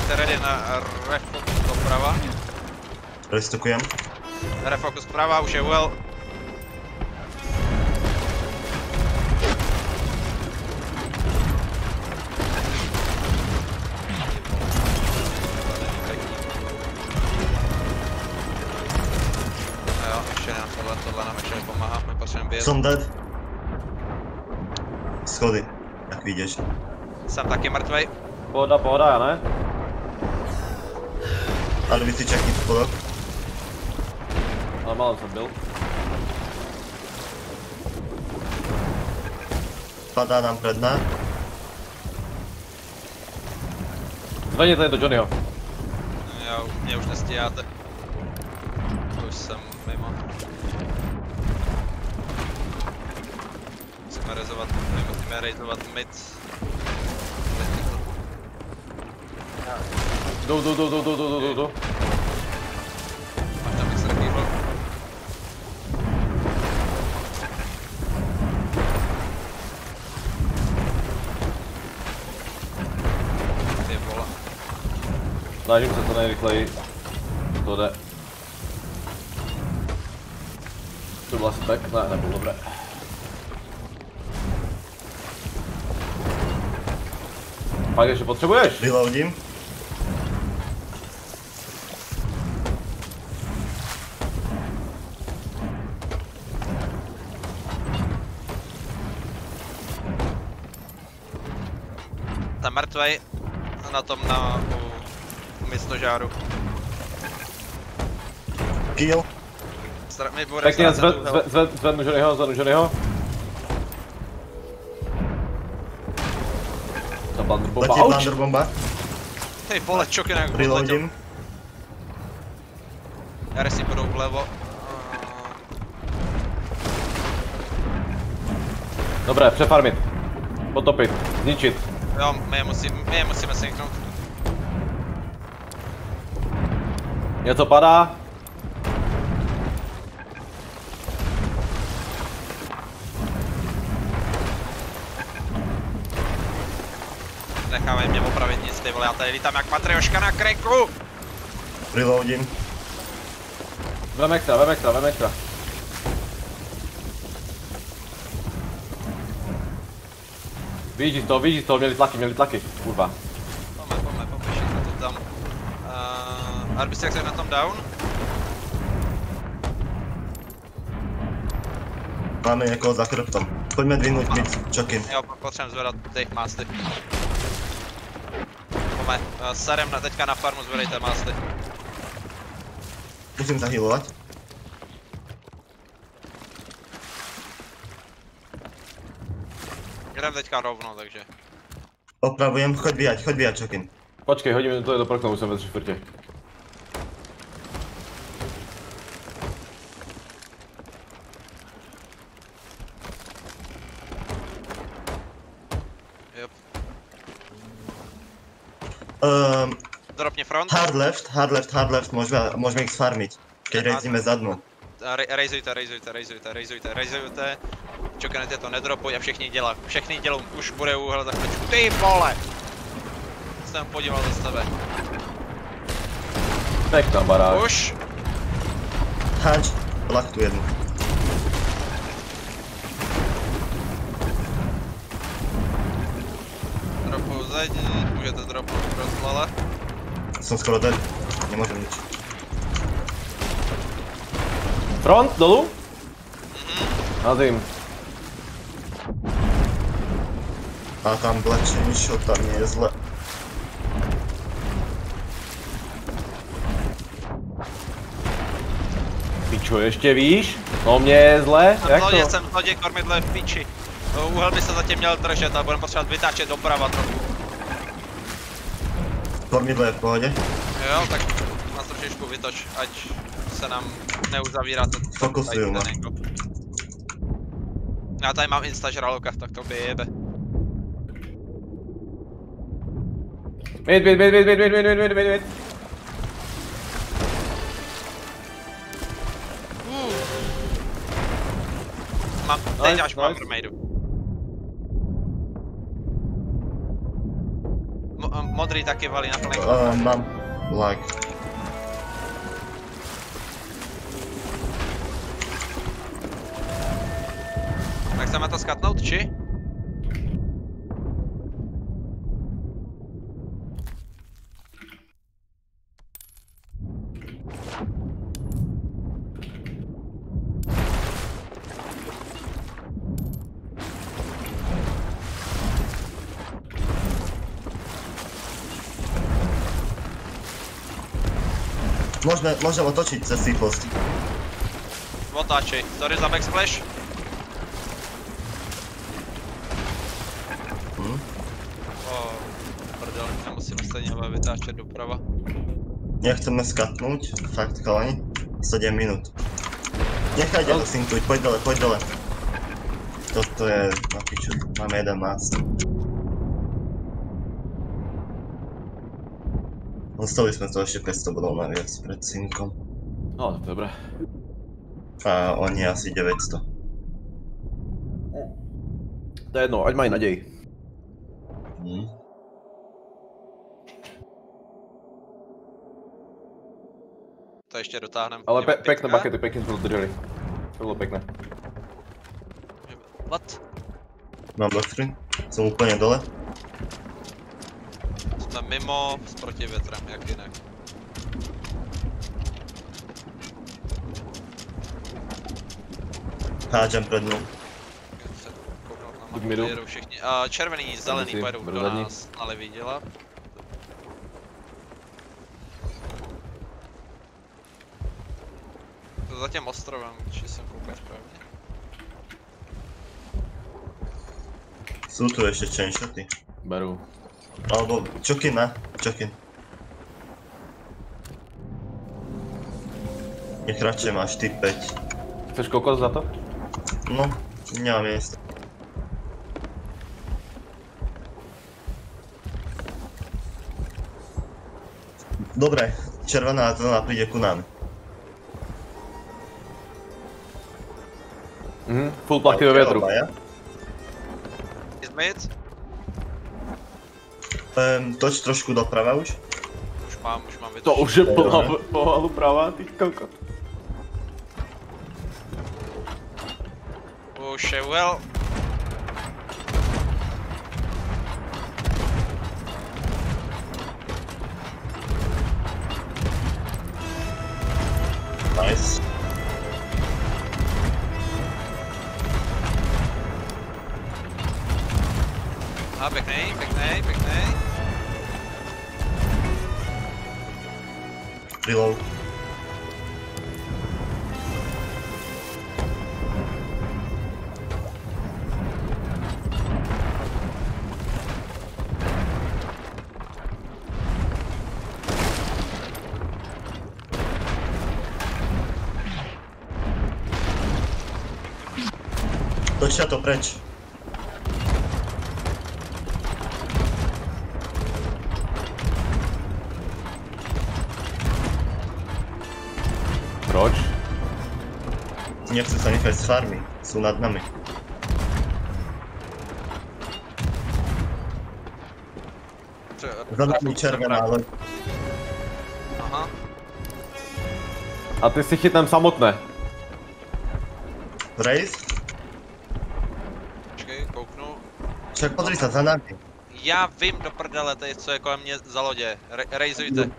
[SPEAKER 1] Jste ready na refocus doprava.
[SPEAKER 3] Restokujem.
[SPEAKER 1] Refocus prava, už je well.
[SPEAKER 3] Dead. Schody, jak vidíš.
[SPEAKER 1] Jsem taky mrtvej.
[SPEAKER 2] Pohoda, pohoda, já ne?
[SPEAKER 3] Ale vy si čekni spodok.
[SPEAKER 2] Ale malem jsem byl.
[SPEAKER 3] Padá nám predná.
[SPEAKER 2] Zvedněte do Johnnyho.
[SPEAKER 1] Jo, mě už nestíháte. Už jsem mimo. Musíme rezovat, my musíme rejzovat mid.
[SPEAKER 2] Jdu, jdu, jdu, jdu, jdu, jdu, jdu, jdu.
[SPEAKER 1] Máš tam mixer kýbl? Ty vole.
[SPEAKER 2] Snažím se to nejrychleji. To jde. To byl asi tak? Ne, nebyl dobré. Pak ještě potřebuješ?
[SPEAKER 3] Reloadím.
[SPEAKER 1] Tam mrtvej na tom na u, u místožáru.
[SPEAKER 3] Kill.
[SPEAKER 2] Pěkně,
[SPEAKER 1] ztrácet
[SPEAKER 2] zved, zved, zved, zvednu Johnnyho, zvednu Johnnyho. Ta pan bomba,
[SPEAKER 3] Letí
[SPEAKER 2] auč!
[SPEAKER 3] Bomba.
[SPEAKER 1] Ty vole, čoky jak
[SPEAKER 3] Reloadím.
[SPEAKER 1] RSI budou vlevo.
[SPEAKER 2] Dobré, přefarmit. Potopit, zničit.
[SPEAKER 1] Jo, my je, musím, my je musíme synknout.
[SPEAKER 2] Něco padá.
[SPEAKER 1] Necháme mě opravit nic, ty vole, já tady lítám jak matrioška na kreku.
[SPEAKER 3] Reloadím.
[SPEAKER 2] Vem extra, vem extra, vem z toho, vyjíždí z toho, měli tlaky, měli tlaky, kurva.
[SPEAKER 1] Pome, pome, pome, všechno to tam. Uh, Arbis, jak jsi na tom down?
[SPEAKER 3] Máme někoho za chrbtom. Pojďme dvinout mid, čokin.
[SPEAKER 1] Jo, potřebujeme zvedat těch másty. Pome, uh, serem na, teďka na farmu zvedejte másty.
[SPEAKER 3] Musím zahýlovat.
[SPEAKER 1] Jdem teďka rovno, takže.
[SPEAKER 3] Opravujem, choď vyjať, choď vyjať, čokin.
[SPEAKER 2] Počkej, hodíme to do prokna, už jsem ve tři čtvrtě.
[SPEAKER 1] Dropně front.
[SPEAKER 3] hard left, hard left, hard left, můžeme, můžeme jich farmiť. Keď rejzíme zadnu.
[SPEAKER 1] Rejzujte, rejzujte, rejzujte, rejzujte, rejzujte. Čokenete to nedropuj a všechny dělá. Všechny dělou, už bude úhel za chvíličku. Ty vole! Jsem podíval za sebe.
[SPEAKER 2] Pekná barák.
[SPEAKER 1] Už.
[SPEAKER 3] Hač, plachtu jednu.
[SPEAKER 1] Dropuju zeď, můžete dropnout rozlele.
[SPEAKER 3] Som skoro dead. Nemôžem nič.
[SPEAKER 2] Front, dolů? Na zim.
[SPEAKER 3] A tam Black Chain Shot, tam nie je zle.
[SPEAKER 2] Pičo, ještě víš? No mě je zle,
[SPEAKER 1] Na
[SPEAKER 2] jak
[SPEAKER 1] lodě
[SPEAKER 2] to?
[SPEAKER 1] jsem v lodě kormidlo je v piči. No, Úhel by se zatím měl držet a budeme potřebovat vytáčet doprava trochu.
[SPEAKER 3] Kormidlo je v pohode.
[SPEAKER 1] Jo, tak nás trošičku vytoč, ať se nám neuzavírá to
[SPEAKER 3] Fokusuju, no.
[SPEAKER 1] ten angle. Já tady mám insta žraloka, tak to by jebe.
[SPEAKER 2] Mid, mid, mid, mid, mid, mid, mid, mid, mid, mid, mid.
[SPEAKER 1] Mám, teď až mám
[SPEAKER 2] nice.
[SPEAKER 1] Modrý taky valí na plný.
[SPEAKER 3] Uh, mám lag.
[SPEAKER 1] Tak chceme to skatnout, či?
[SPEAKER 3] Môžeme, môžem otočiť cez sípost.
[SPEAKER 1] Otáčej. Sorry za backsplash.
[SPEAKER 3] Hm?
[SPEAKER 1] O, prdel, nemusíme stejně vytáčet doprava.
[SPEAKER 3] Nechceme skatnúť, fakt chalani. 7 minút. Nechaj ďalej synkuť, poď dole, poď dole. Toto je na piču, máme jeden mast. Dostali sme to ešte 500 bodov naviac pred synkom.
[SPEAKER 2] No, dobré.
[SPEAKER 3] A oni asi 900.
[SPEAKER 2] To je jedno, ať mají naději.
[SPEAKER 3] Hm.
[SPEAKER 1] To ještě dotáhneme.
[SPEAKER 2] Ale pe pekné
[SPEAKER 1] teďka.
[SPEAKER 2] bakety, pekně to drželi. To bylo pekné.
[SPEAKER 1] What?
[SPEAKER 3] Mám doktrin, som úplne dole
[SPEAKER 1] jsme mimo s protivětrem, jak jinak.
[SPEAKER 3] Hádžem
[SPEAKER 2] před
[SPEAKER 1] mnou.
[SPEAKER 2] Midu.
[SPEAKER 1] Jedou všichni. Červený, zelený pojedou do nás ale viděla. To za tím ostrovem, či jsem koukal správně.
[SPEAKER 3] Jsou tu ještě chain.
[SPEAKER 2] Beru.
[SPEAKER 3] Alebo čokin, ne? Čokin. Nech radšej máš ty 5.
[SPEAKER 2] Chceš kokos za to?
[SPEAKER 3] No, nemám miesta. Dobre, červená zelená príde ku nám.
[SPEAKER 2] Mhm, full plachty ve větru.
[SPEAKER 3] Obaja. Um, toč trošku doprava už.
[SPEAKER 1] Už mám, už mám
[SPEAKER 2] To
[SPEAKER 1] vytočit.
[SPEAKER 2] už je pomalu, pomalu pravá, ty koko.
[SPEAKER 1] Už je well.
[SPEAKER 3] Persiato, precz.
[SPEAKER 2] Proć.
[SPEAKER 3] Nie chcę zaniechać z farmi. Są nad nami. Za nami czerwona, ale...
[SPEAKER 1] Aha.
[SPEAKER 2] A ty jesteś
[SPEAKER 3] jednym
[SPEAKER 1] samotny. Rejs?
[SPEAKER 3] Však pozri sa za nami.
[SPEAKER 1] Já vím do prdele, tady, co je kolem mě za lodě. Re- rejzujte.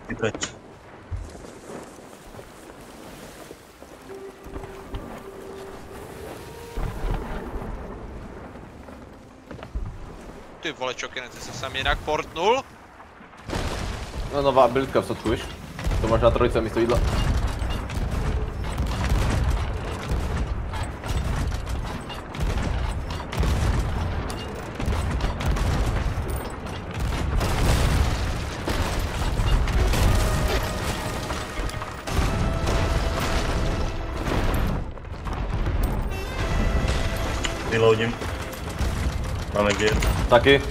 [SPEAKER 3] Ty
[SPEAKER 1] vole čokine, ty se sem jinak portnul?
[SPEAKER 2] No nová v socku, víš? To máš na trojice místo jídla.
[SPEAKER 3] Máme gear.
[SPEAKER 2] Taky.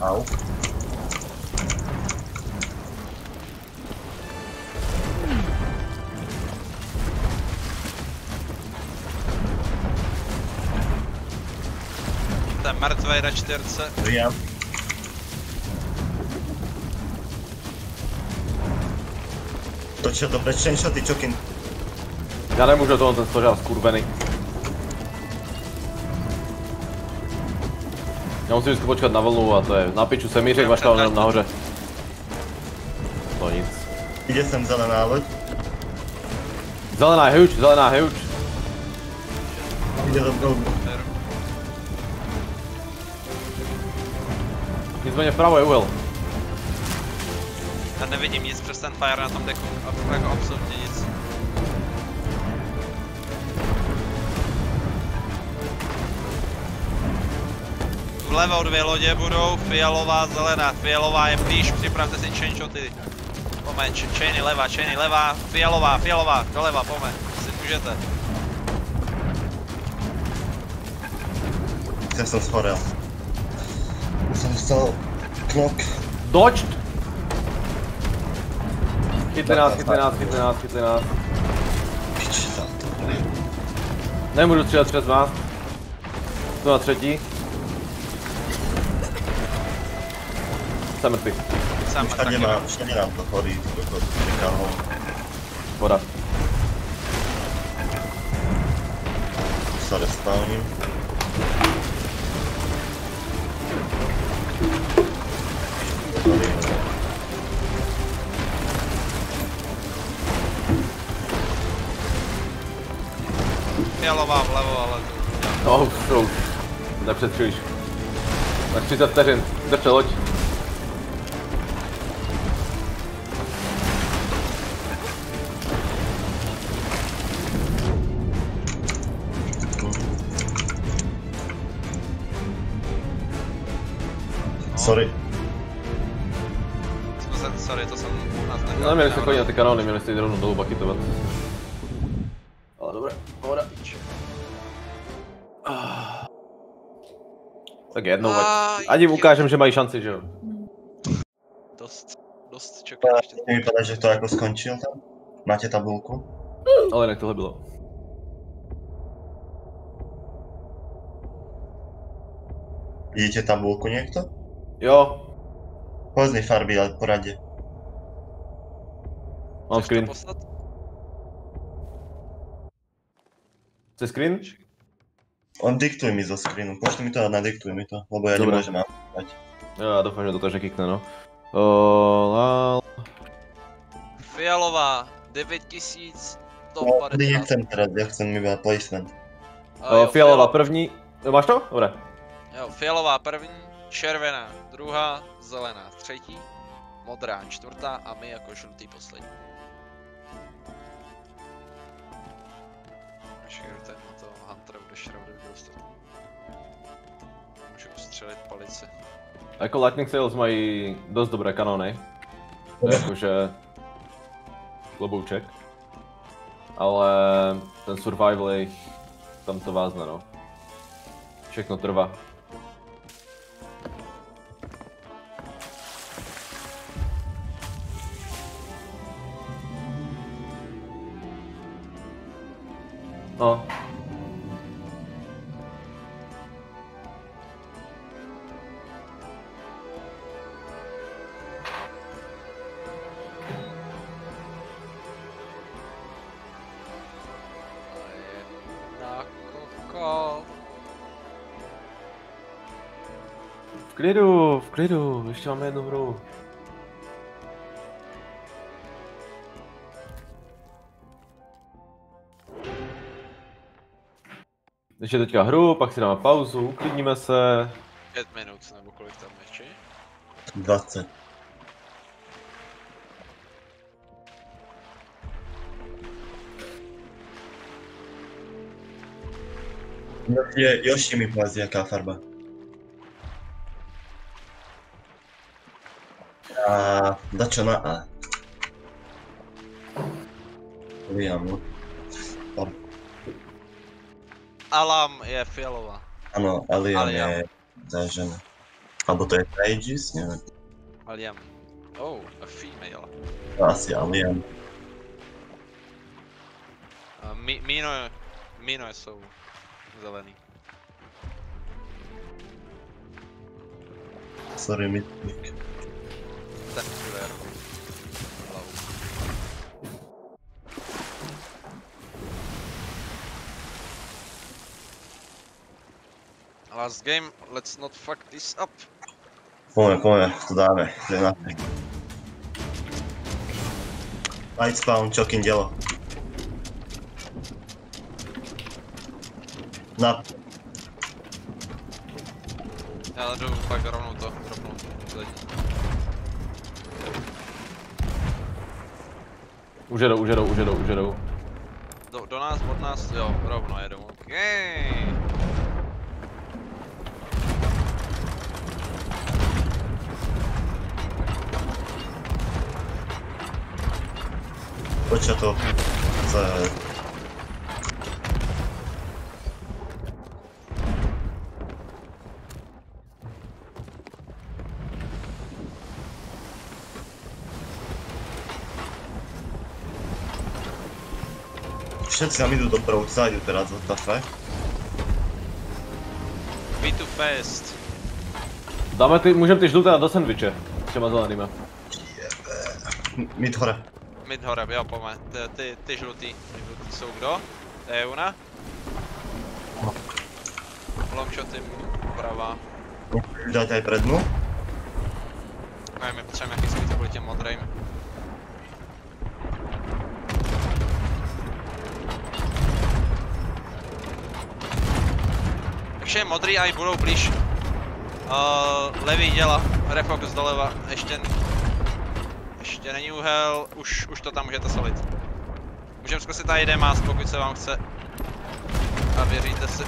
[SPEAKER 3] Au.
[SPEAKER 1] Mrtvej na čtyřce.
[SPEAKER 3] Vyjám. Preč, ten ty čokin.
[SPEAKER 2] Já nemůžu toho ten stožár skurvený. Já musím vždycky počkat na vlnu a to je na piču semířek, máš tam jenom nahoře. To nic.
[SPEAKER 3] Ide sem zelená loď.
[SPEAKER 2] Zelená huge, zelená huge.
[SPEAKER 3] Ide do dolů.
[SPEAKER 2] Nicméně vpravo je Will.
[SPEAKER 1] Já nevidím nic přes ten fire na tom deku. Jako absolutně nic. Vlevo dvě lodě budou, fialová, zelená. Fialová je blíž, připravte si chainshoty. Pome, chainy leva, chainy leva, fialová, fialová, doleva, pome, si můžete.
[SPEAKER 3] Som schorel. Už som dostal knok.
[SPEAKER 2] Dodged! Chytli nás, chytli nás, chytli nás, chytli nás.
[SPEAKER 3] To.
[SPEAKER 2] Nemůžu střílet přes vás. Jdu na třetí. Jsem mrtvý.
[SPEAKER 1] Jsem
[SPEAKER 3] Všade,
[SPEAKER 1] taky.
[SPEAKER 3] má, všade nám to chodí, ako čekalo.
[SPEAKER 2] Voda.
[SPEAKER 3] Už sa respawním.
[SPEAKER 1] Fialová vlevo, ale.
[SPEAKER 2] No, už to už. Nepřetříš. Tak 30 vteřin. Drče loď.
[SPEAKER 3] Sorry.
[SPEAKER 1] Jsme se, sorry, to jsem nás nechal.
[SPEAKER 2] No, neměli se chodit na ty kanóny, měli jste jít rovnou dolů bakitovat. Tak jednou,
[SPEAKER 1] Aj,
[SPEAKER 2] ať jim ukážem, že mají šanci, že jo.
[SPEAKER 1] Dost, dost čekám ještě.
[SPEAKER 3] Mi vypadá, že to jako skončil tam. Máte tabulku?
[SPEAKER 2] Ale jinak tohle bylo.
[SPEAKER 3] Vidíte tabulku niekto?
[SPEAKER 2] Jo,
[SPEAKER 3] mi farby, ale poradě.
[SPEAKER 2] mám
[SPEAKER 1] Chceš
[SPEAKER 2] screen.
[SPEAKER 1] poslat?
[SPEAKER 2] Chce screen?
[SPEAKER 3] On diktuj mi zo screenu, pošli mi to a nadiktuj mi to, lebo ja
[SPEAKER 2] Dobre.
[SPEAKER 3] nemôžem mať.
[SPEAKER 2] Jo, já doufám, že to takže kikne, no. O, lál.
[SPEAKER 1] Fialová, 9000, top
[SPEAKER 3] No,
[SPEAKER 1] 50.
[SPEAKER 3] nechcem teraz, ja chcem iba placement.
[SPEAKER 2] O,
[SPEAKER 1] jo,
[SPEAKER 2] fialová první. Máš to? Dobré.
[SPEAKER 1] Jo, fialová první, červená druhá, zelená třetí, modrá čtvrtá a my jako žlutý poslední. Počkej, ten na toho Huntera bude shrouded dostat. Můžu střelit palici.
[SPEAKER 2] Jako Lightning Sails mají dost dobré kanóny. Jakože... Klobouček. Ale ten survival je tam to vázne, no. Všechno trvá. No. V klidu, v klidu, ještě máme jednu hru. Ještě teďka hru, pak si dáme pauzu, uklidníme se.
[SPEAKER 1] Pět minut, nebo kolik tam ještě?
[SPEAKER 3] 20. Je, Yoshi mi povedz, jaká farba. Dačo na A. Liam, no.
[SPEAKER 1] Alam je fialová.
[SPEAKER 3] Ano, Aliam
[SPEAKER 1] Aliam.
[SPEAKER 3] je tá žena. Alebo to je Aegis, neviem.
[SPEAKER 1] Aliam. Oh, a female.
[SPEAKER 3] Asi Aliam.
[SPEAKER 1] A mi, Mino, Mino jsou zelený.
[SPEAKER 3] Sorry, Mythic.
[SPEAKER 1] Ten kuler. Hlavu. Last game, let's not fuck this up.
[SPEAKER 3] Poďme, poďme, to dáme. To je napriek. Light spawn, čokým dělo. Na,
[SPEAKER 1] Já jdu pak rovnou to, rovnou zadní.
[SPEAKER 2] Už jedou, už jedou, už jedou, už jedou.
[SPEAKER 1] Do, do nás, od nás, jo, rovno jedu. Okay.
[SPEAKER 3] počia to z... Všetci nám idú do broadside teraz, what the fuck?
[SPEAKER 1] Be too fast.
[SPEAKER 2] Dáme ty, můžeme ty žluté dát do sandviče. S těma zelenýma.
[SPEAKER 3] M- Mid hore.
[SPEAKER 1] Mid hore, jo, pojďme. Ty, ty, ty žlutý, ty žlutý jsou kdo? To je Una? Longshoty pravá.
[SPEAKER 3] Dať aj pred dnu.
[SPEAKER 1] Nevím, my potřebujeme nějaký skryt kvůli těm modrým. Takže modrý aj budou blíž. Uh, levý děla, refocus doleva, ještě, ještě není úhel, už, už to tam můžete solit. Můžeme zkusit tady DMAS, pokud se vám chce. A věříte si.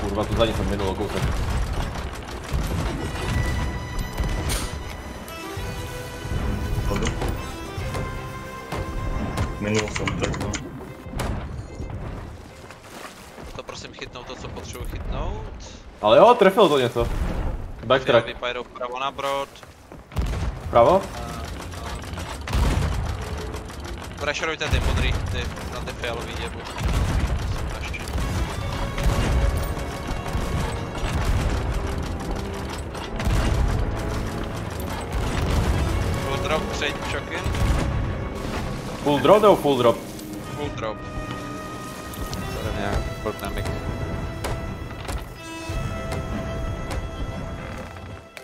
[SPEAKER 2] Kurva, tu za ní jsem minul kousek.
[SPEAKER 3] Minul som pred dnu.
[SPEAKER 1] To prosím chytnout to, co potřebuji chytnout.
[SPEAKER 2] Ale jo, trefil to něco. Backtrack.
[SPEAKER 1] Fialový pojedou vpravo na brod.
[SPEAKER 2] Pravo?
[SPEAKER 1] Pressurujte ty modrý, ty, na ty fialový děbu. Drop, před čokin.
[SPEAKER 2] Full drop nebo full drop?
[SPEAKER 1] Full drop. To je nějak mik.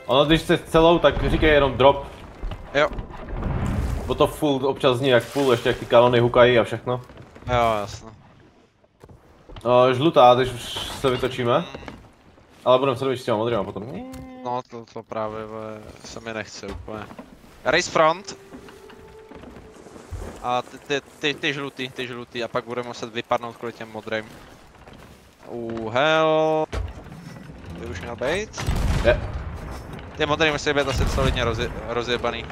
[SPEAKER 2] Ono, když chce celou, tak říkej jenom drop.
[SPEAKER 1] Jo,
[SPEAKER 2] Bo to full občas zní jak full, ještě jak ty kanony hukají a všechno.
[SPEAKER 1] jo, jasno.
[SPEAKER 2] Uh, žlutá, teď už se vytočíme. Ale budeme se s těma modrýma potom.
[SPEAKER 1] No to, to právě vole, se mi nechce úplně. Race front. A ty, ty, ty, ty žlutý, ty žlutý a pak budeme muset vypadnout kvůli těm modrým. Uhel. Ty už měl být?
[SPEAKER 2] Je.
[SPEAKER 1] Ty modrý musí být asi solidně rozje, rozjebaný.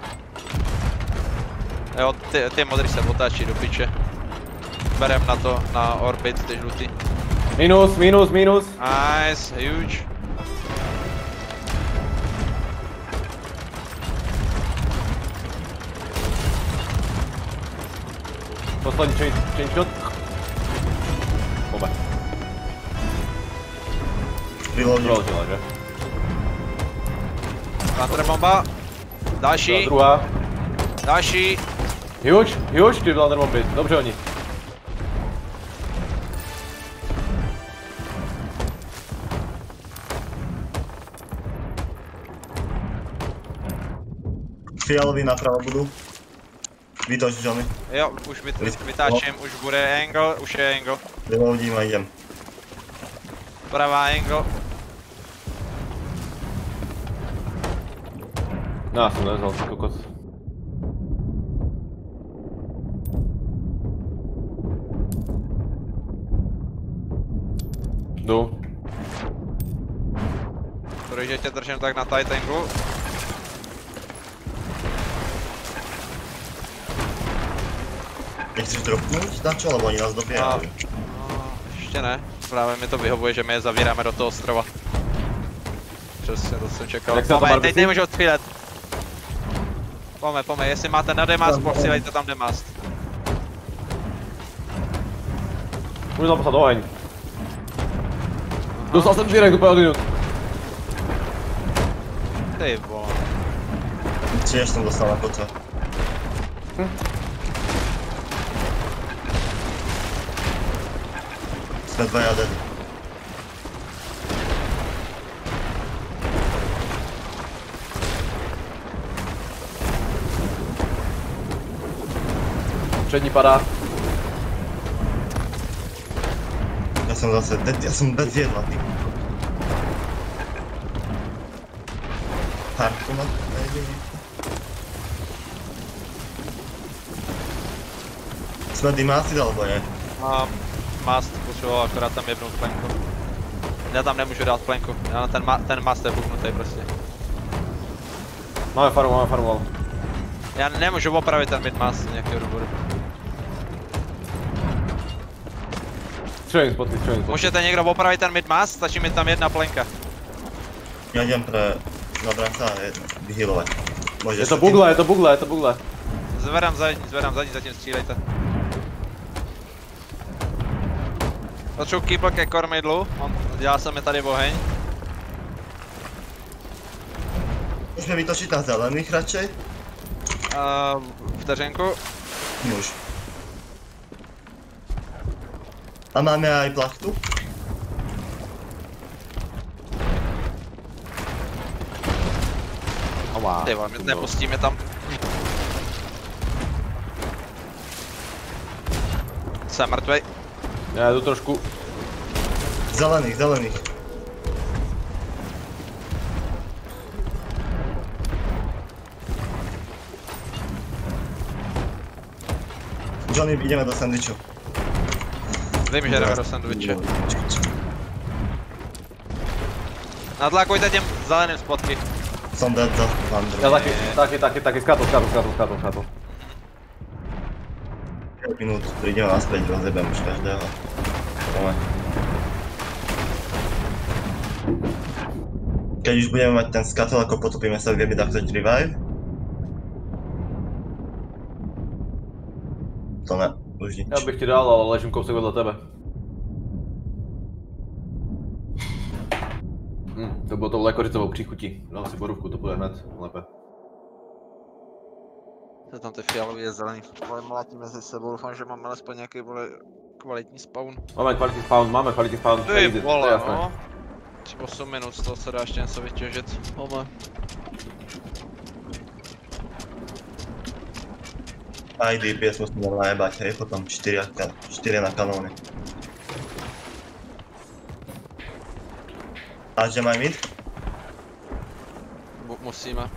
[SPEAKER 1] Jo, ty, ty modrý se otáčí do piče. Berem na to, na orbit, ty žlutý.
[SPEAKER 2] Minus, minus, minus.
[SPEAKER 1] Nice, huge.
[SPEAKER 2] Poslední chain, chain shot.
[SPEAKER 3] Reloadím.
[SPEAKER 2] Vyložila, že?
[SPEAKER 1] Counter bomba.
[SPEAKER 2] Ta
[SPEAKER 1] Další,
[SPEAKER 2] druhá.
[SPEAKER 1] další.
[SPEAKER 2] Huge, huge, ty byla bomby. Dobře oni.
[SPEAKER 3] Fialový napravo budú. Vytoč, Johnny.
[SPEAKER 1] Jo, už vyt, vytáčím, už bude angle, už je angle.
[SPEAKER 3] Reloadím a idem.
[SPEAKER 1] Pravá angle.
[SPEAKER 2] No, já jsem nezval, ty kokos. Jdu.
[SPEAKER 1] Sorry, že tě držím tak na tight angle.
[SPEAKER 3] Nechceš dropnúť na čo, lebo oni nás
[SPEAKER 1] A,
[SPEAKER 3] dobiehajú.
[SPEAKER 1] no, ještě ne. Právě mi to vyhovuje, že my je zavíráme do toho ostrova. Přesně, to jsem čekal.
[SPEAKER 2] Jak
[SPEAKER 1] Pome, teď nemůžu odstřílet. Pome, pome, jestli máte na demast, posílejte tam demast.
[SPEAKER 2] Můžu zaposlat oheň. Dostal jsem direkt úplně odinut.
[SPEAKER 1] Ty vole.
[SPEAKER 3] Tiež som dostal na kotve. Sme dvaja dead.
[SPEAKER 2] Přední padá.
[SPEAKER 3] Ja som zase dead, ja som bez jedla, ty. Harku ma nejde Jsme dimácid alebo ne?
[SPEAKER 1] Mám mast, potřeboval akorát tam jebnout plenku. Já tam nemůžu dát plenku, já ten, ma ten mast je buknutý prostě.
[SPEAKER 2] Máme farmu, máme farmu.
[SPEAKER 1] Já nemůžu opravit ten mid mast z nějakého důvodu.
[SPEAKER 2] Střelím spotky, střelím spotky.
[SPEAKER 1] Můžete někdo opravit ten mid mast? Stačí mi tam jedna plenka.
[SPEAKER 3] Idem pre... Dobra, sa vyhealovať. Môžeš
[SPEAKER 2] Je to bugle, je to bugle, je to bugle.
[SPEAKER 1] Zvedám zadní, zvedám zadní, zatím střílejte. Potřebuji keeper ke kormidlu, on dělá se mi tady oheň.
[SPEAKER 3] Môžeme vytočiť na zelených radšej?
[SPEAKER 1] Uh, vteřinku.
[SPEAKER 3] Už. A máme aj plachtu?
[SPEAKER 1] Ty vole, mě nepustí mě tam. Jsem mrtvej.
[SPEAKER 2] Já jdu trošku.
[SPEAKER 3] Zelených, zelených. Johnny, ideme do sandviču.
[SPEAKER 1] Vím, že jdeme do sandviče. Natlakujte těm zeleným spotky.
[SPEAKER 3] Som dead za Vandru.
[SPEAKER 2] Já taky, taky, taky, taky, skátl, skátl, skátl, skátl, skátl.
[SPEAKER 3] 5 minút, prídeme naspäť, rozjebem už každého. Poďme. Keď už budeme mať ten skatel, ako potopíme sa, vieme dať revive? To ne, už nič.
[SPEAKER 2] Já bych ti dal, ale ležím kousek vedle tebe. Hm, to bylo tou lékořicovou příchutí. Dám si borůvku, to bude hned lépe.
[SPEAKER 1] To tam ty fialový je zelený. Vole, mlátí mezi sebou, doufám, že máme alespoň nějaký vole kvalitní spawn.
[SPEAKER 2] Máme kvalitní spawn, máme kvalitní spawn. to je
[SPEAKER 1] Ty
[SPEAKER 2] easy, to je
[SPEAKER 1] vole,
[SPEAKER 2] jasné.
[SPEAKER 1] no. 8 minut, z toho se dá ještě něco vytěžit. Ome.
[SPEAKER 3] Aj DPS musíme najebať, hej, potom 4, 4 na kanóny. A že maj mid?
[SPEAKER 1] Bu- musíme.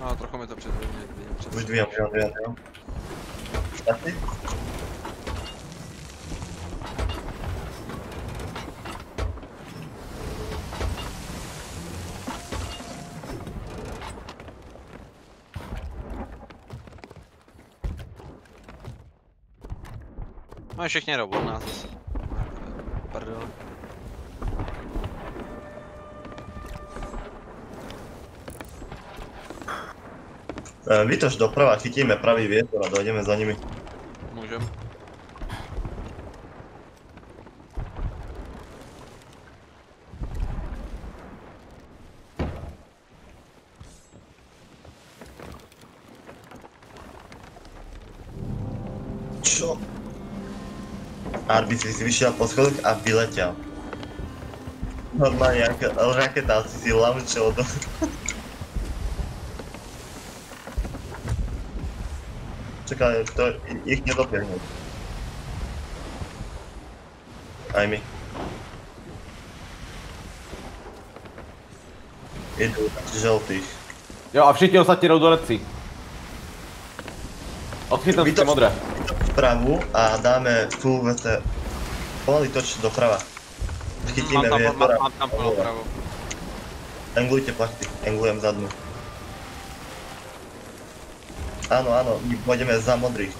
[SPEAKER 1] No, trochu mi to předvedí, vidím před
[SPEAKER 3] Už dvíjam, dvíjam, dvíjam, dvíjam. Stačí?
[SPEAKER 1] Máme všichni robot nás zase. Pardon.
[SPEAKER 3] E, Vytoč doprava, chytíme pravý vietor a dojdeme za nimi.
[SPEAKER 1] Můžem.
[SPEAKER 3] Čo? Arbitr si vyšiel po schodoch a vyletěl. Normálně jak raketa si si lamčil do... Čekaj, to ich. Aj my. Idú na žltých.
[SPEAKER 2] Jo a všichni ostatní jdou do lepcí. Odchytám si modré.
[SPEAKER 3] Vpravu a dáme full VT. Pomaly toč doprava. Chytíme
[SPEAKER 1] Mám tam, mám, tam plnou pravu.
[SPEAKER 3] Englujte plachty, englujem zadnú. Áno, áno, my pôjdeme za modrých.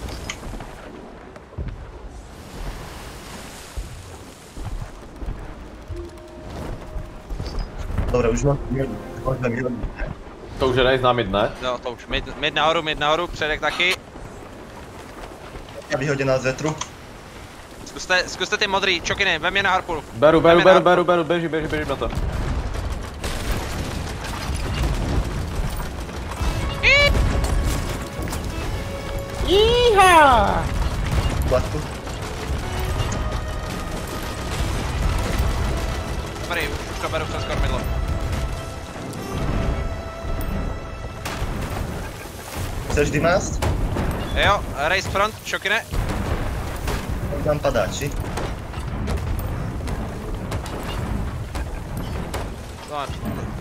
[SPEAKER 3] Dobre, už mám.
[SPEAKER 2] To už je nejznámý, ne?
[SPEAKER 1] Jo, to už. Mid, mid nahoru, mid nahoru, předek taky.
[SPEAKER 3] Vyhodená z vetru.
[SPEAKER 1] Zkuste, zkuste ty modrý, čokiny, vem je na harpulu.
[SPEAKER 2] Beru, beru,
[SPEAKER 1] Jdeme
[SPEAKER 2] beru,
[SPEAKER 1] na-
[SPEAKER 2] beru, beru, běží, běží, běží na to.
[SPEAKER 3] Plachtu.
[SPEAKER 1] Dobrý, už, už to beru přes kormidlo.
[SPEAKER 3] Chceš dimast?
[SPEAKER 1] Jo, race front, čokine.
[SPEAKER 3] Tam padáči.
[SPEAKER 1] No,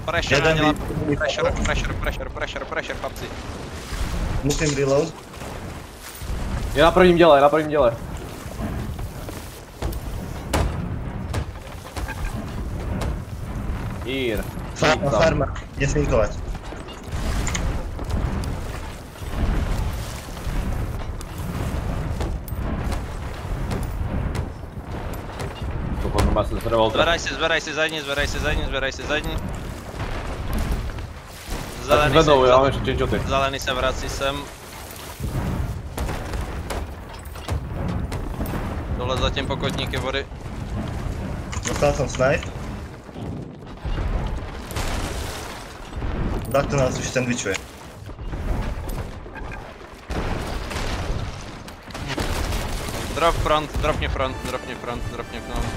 [SPEAKER 1] pressure
[SPEAKER 3] vy-
[SPEAKER 1] Pressure, pressure, pressure, pressure, pressure, chlapci.
[SPEAKER 3] Musím reload.
[SPEAKER 2] Je na prvním děle, je na prvním děle. Ír.
[SPEAKER 3] Farma, farma.
[SPEAKER 2] Má se zvedal.
[SPEAKER 1] Zvedaj si, zvedaj si zadní, zvedaj si zadní, zvedaj si zadní. Zelený
[SPEAKER 2] zvednou,
[SPEAKER 1] se,
[SPEAKER 2] já mám ještě change
[SPEAKER 1] zelený se vrací sem. Dole zatím pokotníky vody.
[SPEAKER 3] Dostal som snipe. Takto nás už sandvičuje.
[SPEAKER 1] Drop front, dropně front, dropně front, dropně front.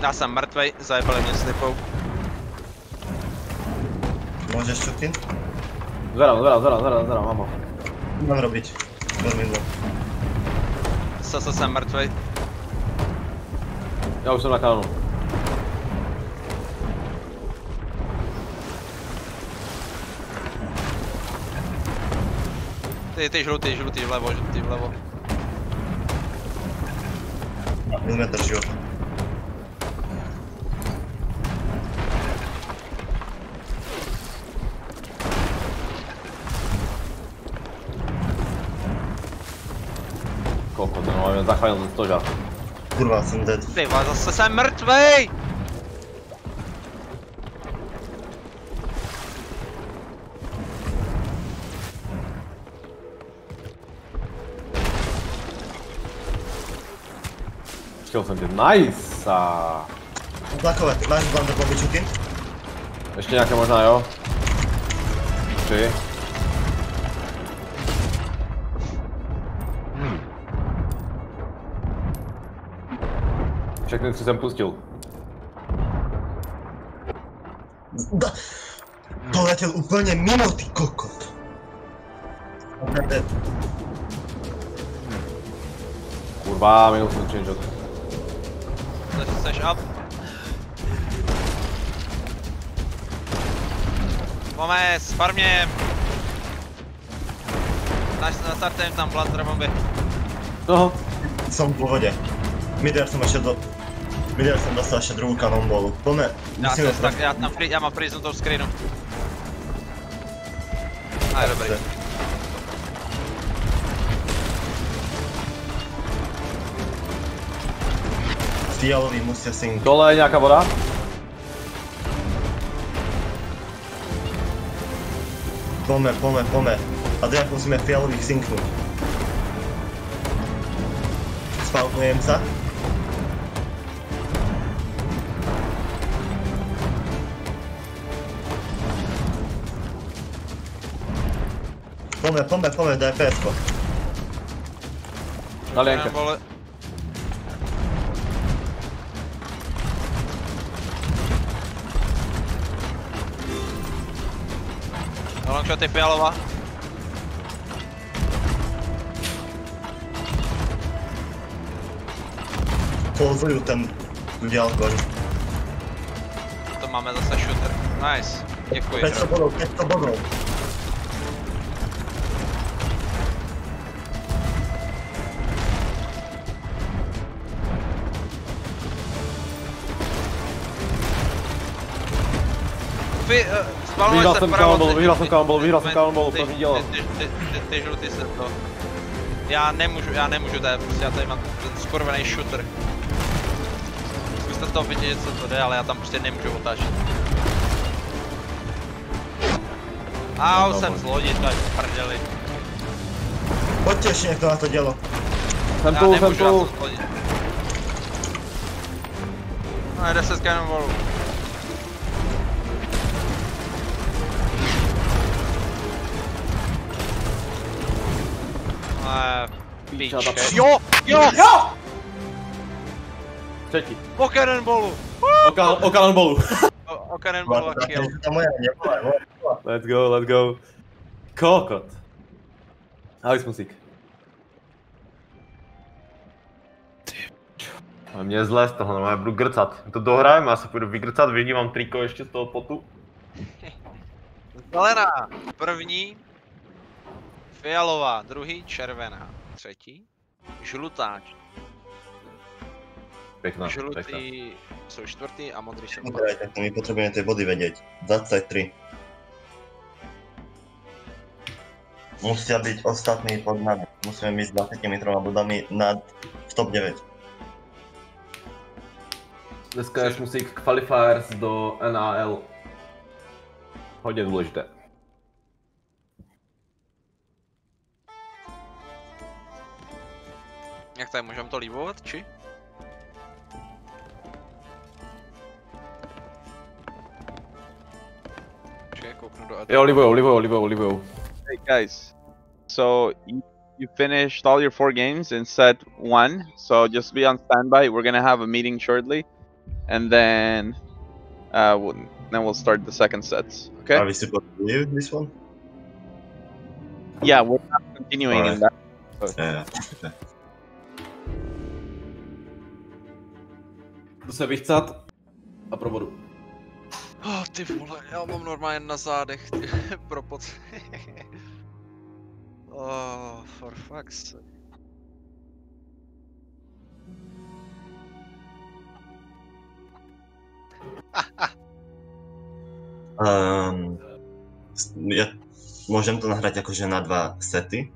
[SPEAKER 1] Já jsem mrtvej, zajebali mě slipou.
[SPEAKER 3] Môžeš čutin?
[SPEAKER 2] Zvedám, zvedám, zvedám, zvedám, zvedám, mám ho.
[SPEAKER 3] Mám robiť. Kormidlo.
[SPEAKER 1] Zase jsem mrtvej.
[SPEAKER 2] Já už jsem na kanonu.
[SPEAKER 1] Ty, ty žlutý, žlutý vlevo, žlutý vlevo.
[SPEAKER 3] Milimetr života.
[SPEAKER 2] To máme zachránil ten stoža.
[SPEAKER 3] Kurva, som dead.
[SPEAKER 1] Ty vole, zase jsem mrtvej!
[SPEAKER 2] Chtěl jsem tě, nice! A...
[SPEAKER 3] Tlakové, máš blunder bomby čutin?
[SPEAKER 2] Ještě nějaké možná, jo? Tři. Všechny tři jsem pustil.
[SPEAKER 3] Da. Poletel úplne mimo, ty kokot.
[SPEAKER 2] Kurva, minul jsem change
[SPEAKER 1] seš up. Pomez, farmě. Naš, nastartujem tam blunder bomby.
[SPEAKER 2] No,
[SPEAKER 3] Som v vode. Midiar som ešte do... Midiar som dostal ešte druhú kanonbolu. Plne,
[SPEAKER 1] Já,
[SPEAKER 3] musíme
[SPEAKER 1] jsem, tak, já tam free, já mám freeznutou screenu. A je dobrý.
[SPEAKER 3] Fialový musia sync.
[SPEAKER 2] dole je nějaká voda.
[SPEAKER 3] Pome, pome, pome. Adrian, musíme fialových synknúť. Spavnujem sa. Pome, pome, pome, DPS-ko.
[SPEAKER 2] Alienka.
[SPEAKER 1] Vole. Longshot je fialová.
[SPEAKER 3] Closujú ten ďalkoň.
[SPEAKER 1] To máme zase shooter. Nice. Děkuji.
[SPEAKER 3] 500 bodov, 500 bodov.
[SPEAKER 1] Vy, uh, spaluje
[SPEAKER 2] Vyhrál
[SPEAKER 1] se
[SPEAKER 2] jsem Cannonball,
[SPEAKER 1] ty-
[SPEAKER 2] vyhrál jsem
[SPEAKER 1] ty-
[SPEAKER 2] Cannonball, vyhrál jsem Cannonball,
[SPEAKER 1] ty-
[SPEAKER 2] první dělo.
[SPEAKER 1] ty- ty- ty- Ty žlutý se to... Já nemůžu, já nemůžu, to je prostě, já tady mám ten skorvený shooter. Zkuste z toho vidět, co to jde, ale já tam prostě nemůžu otáčet. Au,
[SPEAKER 2] No,
[SPEAKER 1] jsem
[SPEAKER 2] dobrý.
[SPEAKER 1] zlodit, to je v prdeli.
[SPEAKER 3] Ešte niekto na to dielo.
[SPEAKER 2] Jsem
[SPEAKER 1] Já
[SPEAKER 2] tu, jsem
[SPEAKER 1] nemůžu, já
[SPEAKER 2] tu.
[SPEAKER 1] jsem zlodit. No, jde se z cannonballu. Piče.
[SPEAKER 2] ta-
[SPEAKER 1] Jo! Jo!
[SPEAKER 2] Třetí.
[SPEAKER 1] Po cannonballu!
[SPEAKER 2] O, o Cannonballu.
[SPEAKER 1] O, o cannonballu a kill.
[SPEAKER 2] Let's go, let's go. Kokot. Alex Musík. A mě je zlé z toho, no já budu grcat. To dohrajeme, já se půjdu vygrcat, vidím, mám triko ještě z toho potu.
[SPEAKER 1] Zelená, první. Fialová, druhý, červená, třetí. Žlutá,
[SPEAKER 2] Pěkná, pěkná.
[SPEAKER 1] žlutý jsou čtvrtý a modrý jsou.
[SPEAKER 3] Dobre, tak my potrebujeme tie body vedieť. 23. Musia byť ostatní pod nami. Musíme byť s 23 bodami nad v top 9.
[SPEAKER 2] Dneska je Musík qualifiers do NAL. Hodně důležité.
[SPEAKER 1] Jak tady můžeme to líbovat, či? Počkej, kouknu do
[SPEAKER 2] Jo, libujou, libujou, libujou, libujou.
[SPEAKER 5] Hey guys, so you, you finished all your four games in set one, so just be on standby. We're gonna have a meeting shortly, and then uh, we'll, then we'll start the second sets. Okay?
[SPEAKER 3] Are we supposed to leave this one?
[SPEAKER 5] yeah, we're not continuing in that.
[SPEAKER 3] Yeah.
[SPEAKER 2] Jdu se vychcat a pro vodu.
[SPEAKER 1] Oh, ty vole, já mám normálně na zádech, ty <laughs> propot. <laughs> oh, for fuck's sake. <laughs>
[SPEAKER 3] Um, ja môžem to nahrať akože na dva sety.